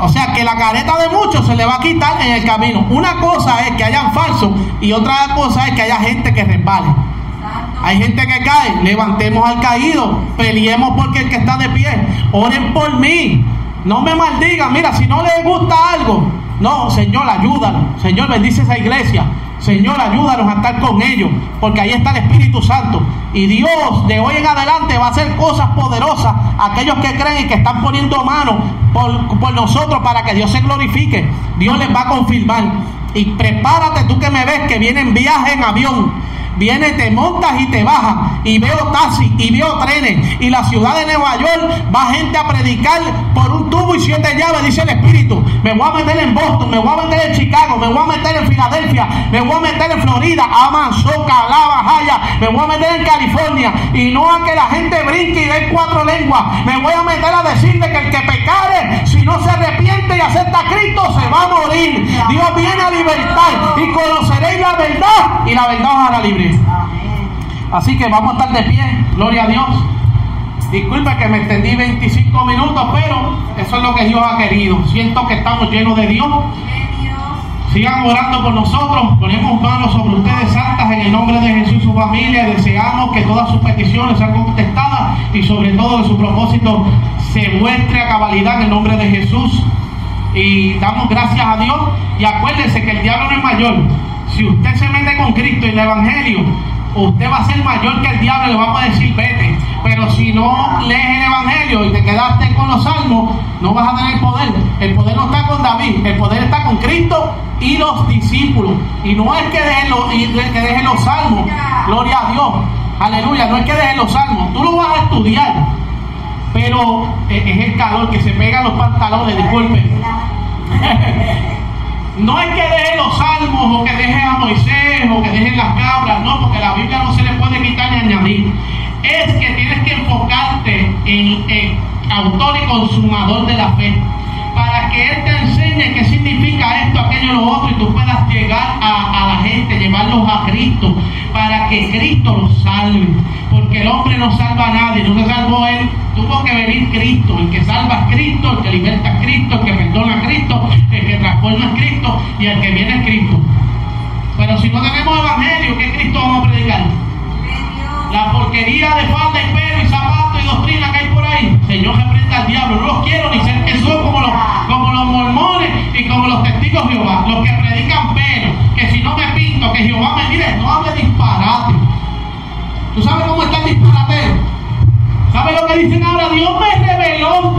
O sea que la careta de muchos se le va a quitar en el camino. Una cosa es que hayan falsos y otra cosa es que haya gente que resbale. Hay gente que cae, levantemos al caído, peleemos porque el que está de pie, oren por mí, no me maldigan, mira, si no les gusta algo, no, Señor, ayúdanos, Señor, bendice esa iglesia, Señor, ayúdanos a estar con ellos, porque ahí está el Espíritu Santo, y Dios de hoy en adelante va a hacer cosas poderosas, aquellos que creen y que están poniendo mano por, por nosotros para que Dios se glorifique, Dios les va a confirmar, y prepárate tú que me ves que viene en viaje en avión, Viene, te montas y te bajas. Y veo taxis y veo trenes. Y la ciudad de Nueva York va gente a predicar por un tubo y siete llaves, dice el Espíritu. Me voy a meter en Boston, me voy a meter en Chicago, me voy a meter en Filadelfia, me voy a meter en Florida, Amazoca, Lava, Jaya, me voy a meter en California. Y no a que la gente brinque y dé cuatro lenguas. Me voy a meter a decirle que el que pecare, si no se arrepiente y acepta a Cristo, se va a morir. Dios viene a libertar y conoceréis la verdad y la verdad os hará libre. Así que vamos a estar de pie, gloria a Dios. Disculpe que me extendí 25 minutos, pero eso es lo que Dios ha querido. Siento que estamos llenos. De Dios. Sigan orando por nosotros. Ponemos manos sobre ustedes santas en el nombre de Jesús y su familia. Deseamos que todas sus peticiones sean contestadas y sobre todo que su propósito se muestre a cabalidad en el nombre de Jesús. Y damos gracias a Dios. Y acuérdense que el diablo no es mayor. Si usted se mete con Cristo y el Evangelio, usted va a ser mayor que el diablo y le va a decir vete. Pero si no lees el Evangelio y te quedaste con los salmos, no vas a tener poder. El poder no está con David, el poder está con Cristo y los discípulos. Y no es que dejen los salmos, gloria a Dios, aleluya, no es que dejen los salmos, tú lo vas a estudiar. Pero eh, es el calor que se pega a los pantalones, disculpen. No es que dejen los salmos o que dejen a Moisés o que dejen las cabras, no, porque la Biblia no se le puede quitar ni añadir. Es que tienes que enfocarte en el autor y consumador de la fe, para que Él te enseñe qué significa esto, aquello, lo otro, y tú puedas llegar a la gente, llevarlos a Cristo, para que Cristo los salve hombre no salva a nadie, no se salvó él. Tuvo que venir Cristo, el que salva es Cristo, el que liberta es Cristo, el que perdona es Cristo, el que transforma es Cristo y el que viene es Cristo. Pero si no tenemos evangelio, ¿qué Cristo vamos a predicar? La porquería de falda y pelo y zapato y doctrina que hay por ahí. Señor, reprenda al diablo. No los quiero ni ser que son como los, como los mormones y como los testigos de Jehová. Los que predican pelo, que si no me pinto, que Jehová me mire, no hable disparate dicen ahora, Dios me reveló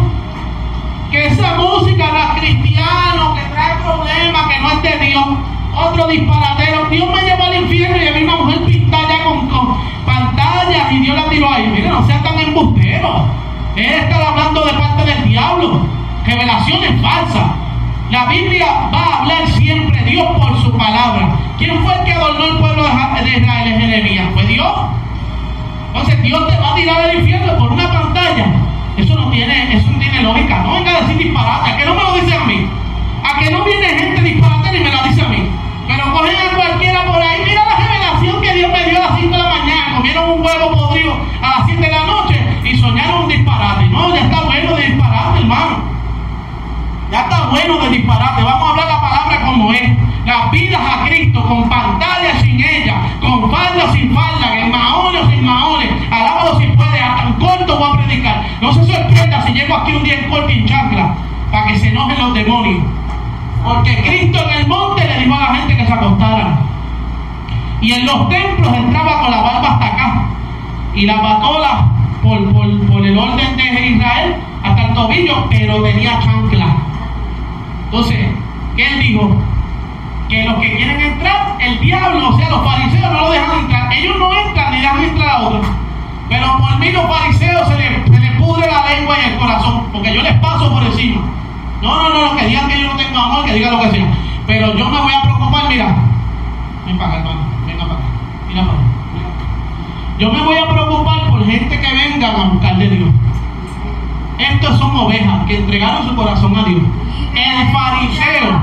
que esa música, la cristiano, que trae problemas, que no es de Dios, otro disparatero. Dios me llevó al infierno y había una mujer pintada con, con pantallas y Dios la tiró ahí. Miren, no sean tan embusteros. Él está hablando de parte del diablo. Revelaciones falsas. La Biblia va a hablar siempre Dios por su palabra. ¿Quién fue el que adornó el pueblo de Israel en Jeremías? Fue Dios. Entonces Dios te va a tirar al infierno por una pantalla. Eso no tiene, eso no tiene lógica. No venga a decir disparate. ¿A que no me lo dice a mí? ¿A que no viene gente disparate y me lo dice a mí? Pero cogen a cualquiera por ahí. Mira la revelación que Dios me dio a las 5 de la mañana. Comieron un huevo podrido a las 7 de la noche y soñaron un disparate. No, ya está bueno de disparate, hermano. Ya está bueno de disparate. Vamos a hablar la palabra como es. Las vidas a Cristo con pantalla sin ella, con falda sin falda, voy a predicar. No se sorprenda si llego aquí un día en corto y en chancla, para que se enojen los demonios. Porque Cristo en el monte le dijo a la gente que se acostara. Y en los templos entraba con la barba hasta acá. Y la patola por, por, por el orden de Israel hasta el tobillo, pero tenía chancla. Entonces, ¿qué él dijo? Que los que quieren entrar, el diablo, o sea, los fariseos no lo dejan entrar. Ellos no entran ni dejan entrar a otros. Pero por mí los fariseos se les, se les pudre la lengua y el corazón, porque yo les paso por encima. No, no, no, que digan que yo no tengo amor, que digan lo que sea. Pero yo me voy a preocupar, mira. Ven para acá, hermano. Venga para acá. Mira para acá. Yo me voy a preocupar por gente que vengan a buscar de Dios. Estos son ovejas que entregaron su corazón a Dios. El fariseo,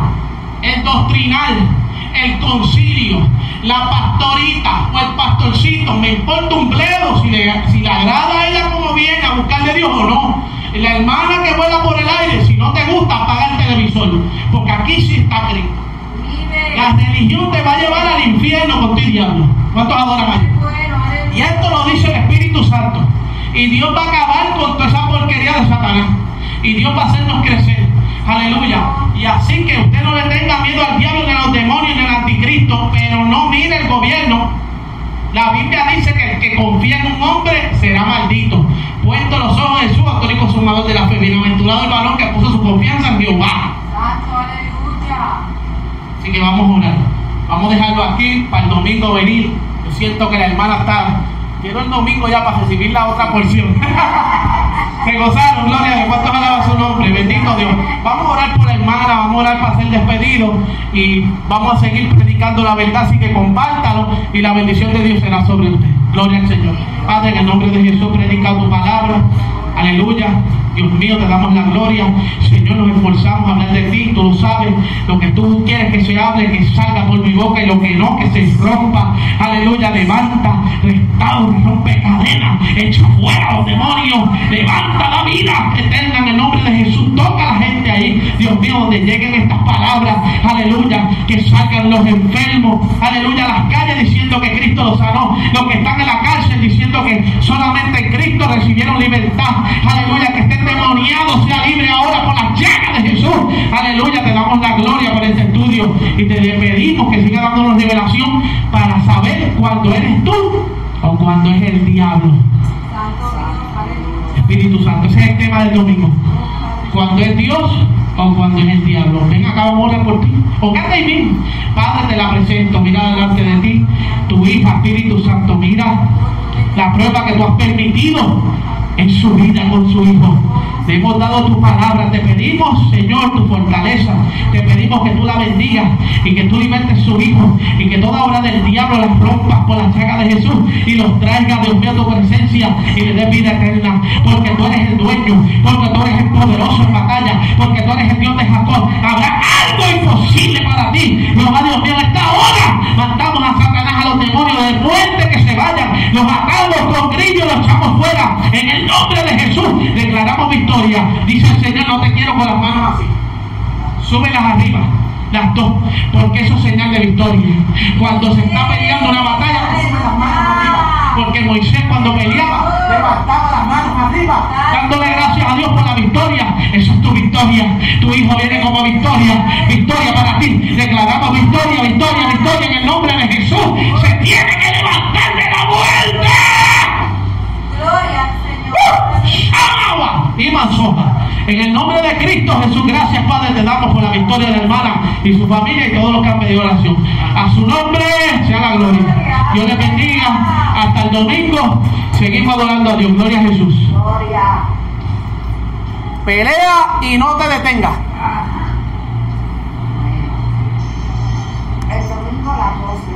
el doctrinal, el concilio, la pastorita o el pastorcito, me importa un bledo si le, si le agrada a ella como viene a buscarle a Dios o no. La hermana que vuela por el aire, si no te gusta, apaga el televisor. Porque aquí sí está Cristo. La religión te va a llevar al infierno con ti, diablo. ¿Cuántos adoran a? Y esto lo dice el Espíritu Santo. Y Dios va a acabar con toda esa porquería de Satanás. Y Dios va a hacernos crecer. Aleluya. Y así que usted no le tenga miedo al diablo, ni a los demonios, ni al anticristo, pero no mire el gobierno. La Biblia dice que el que confía en un hombre será maldito. Puesto los ojos de Jesús, autor y consumador de la fe. Bienaventurado el varón que puso su confianza en Jehová. Así que vamos a orar. Vamos a dejarlo aquí para el domingo venir. Yo siento que la hermana está. Quiero el domingo ya para recibir la otra porción. Se gozaron, gloria a Dios. ¿Cuántos alaba su nombre? Bendito Dios. Vamos a orar por la hermana, vamos a orar para ser despedido y vamos a seguir predicando la verdad. Así que compártalo y la bendición de Dios será sobre usted. Gloria al Señor. Padre, en el nombre de Jesús, predica tu palabra. Aleluya. Dios mío, te damos la gloria. Señor, nos esforzamos a hablar de ti. Tú lo sabes. Lo que tú quieres que se hable, que salga por mi boca y lo que no, que se rompa. Aleluya. Levanta, restaura, rompe cadenas, echa fuera los demonios. Levanta la vida eterna en el nombre de Jesús. Toca a la gente ahí. Dios mío, donde lleguen estas palabras. Aleluya. Que salgan los enfermos. Aleluya. Las calles diciendo que Cristo los sanó. Los que están en la cárcel diciendo que solamente en Cristo recibieron libertad. Aleluya. Que estén demoniados sea libre ahora por las llagas de Jesús. Aleluya. Te damos la gloria por este estudio y te pedimos que siga dándonos revelación para saber cuándo eres tú o cuándo es el diablo. Espíritu Santo, ese es el tema del domingo. Cuando es Dios o cuando es el diablo. Ven acá, vamos a orar por ti. O quédate ahí mismo. Padre, te la presento. Mira delante de ti. Tu hija, Espíritu Santo. Mira la prueba que tú has permitido en su vida con su hijo. Te hemos dado tu palabra. Te pedimos, Señor, tu fortaleza. Te pedimos que tú la bendigas y que tú libertes su hijo y que toda obra del diablo la rompas por la llaga de Jesús y los traigas Dios mío tu presencia y le des vida eterna. Porque tú eres el dueño, porque tú eres el poderoso en batalla, porque tú eres el Dios de Jacob. Habrá algo imposible para ti. Jehová Dios mío, esta hora mandamos a Satanás, a los demonios de muerte que se vayan. Los atamos con grillo y los echamos fuera. En el nombre de Jesús declaramos victoria. Dice el Señor, no te quiero con las manos así. Súbelas arriba, las dos, porque eso es señal de victoria. Cuando se está peleando una batalla, sube las manos arriba. Porque Moisés cuando peleaba, levantaba las manos arriba, dándole gracias a Dios por la victoria. Eso es tu victoria. Tu hijo viene como victoria. Victoria para ti. Declaramos victoria, victoria, victoria en el nombre de Jesús. Se tiene que levantar de la muerte. Gloria al Señor. Y Manzoja. En el nombre de Cristo Jesús, gracias Padre, te damos por la victoria de la hermana y su familia y todos los que han pedido oración. A su nombre sea la gloria. Dios les bendiga. Hasta el domingo seguimos adorando a Dios. Gloria a Jesús. Gloria. Pelea y no te detengas. El domingo a las 12.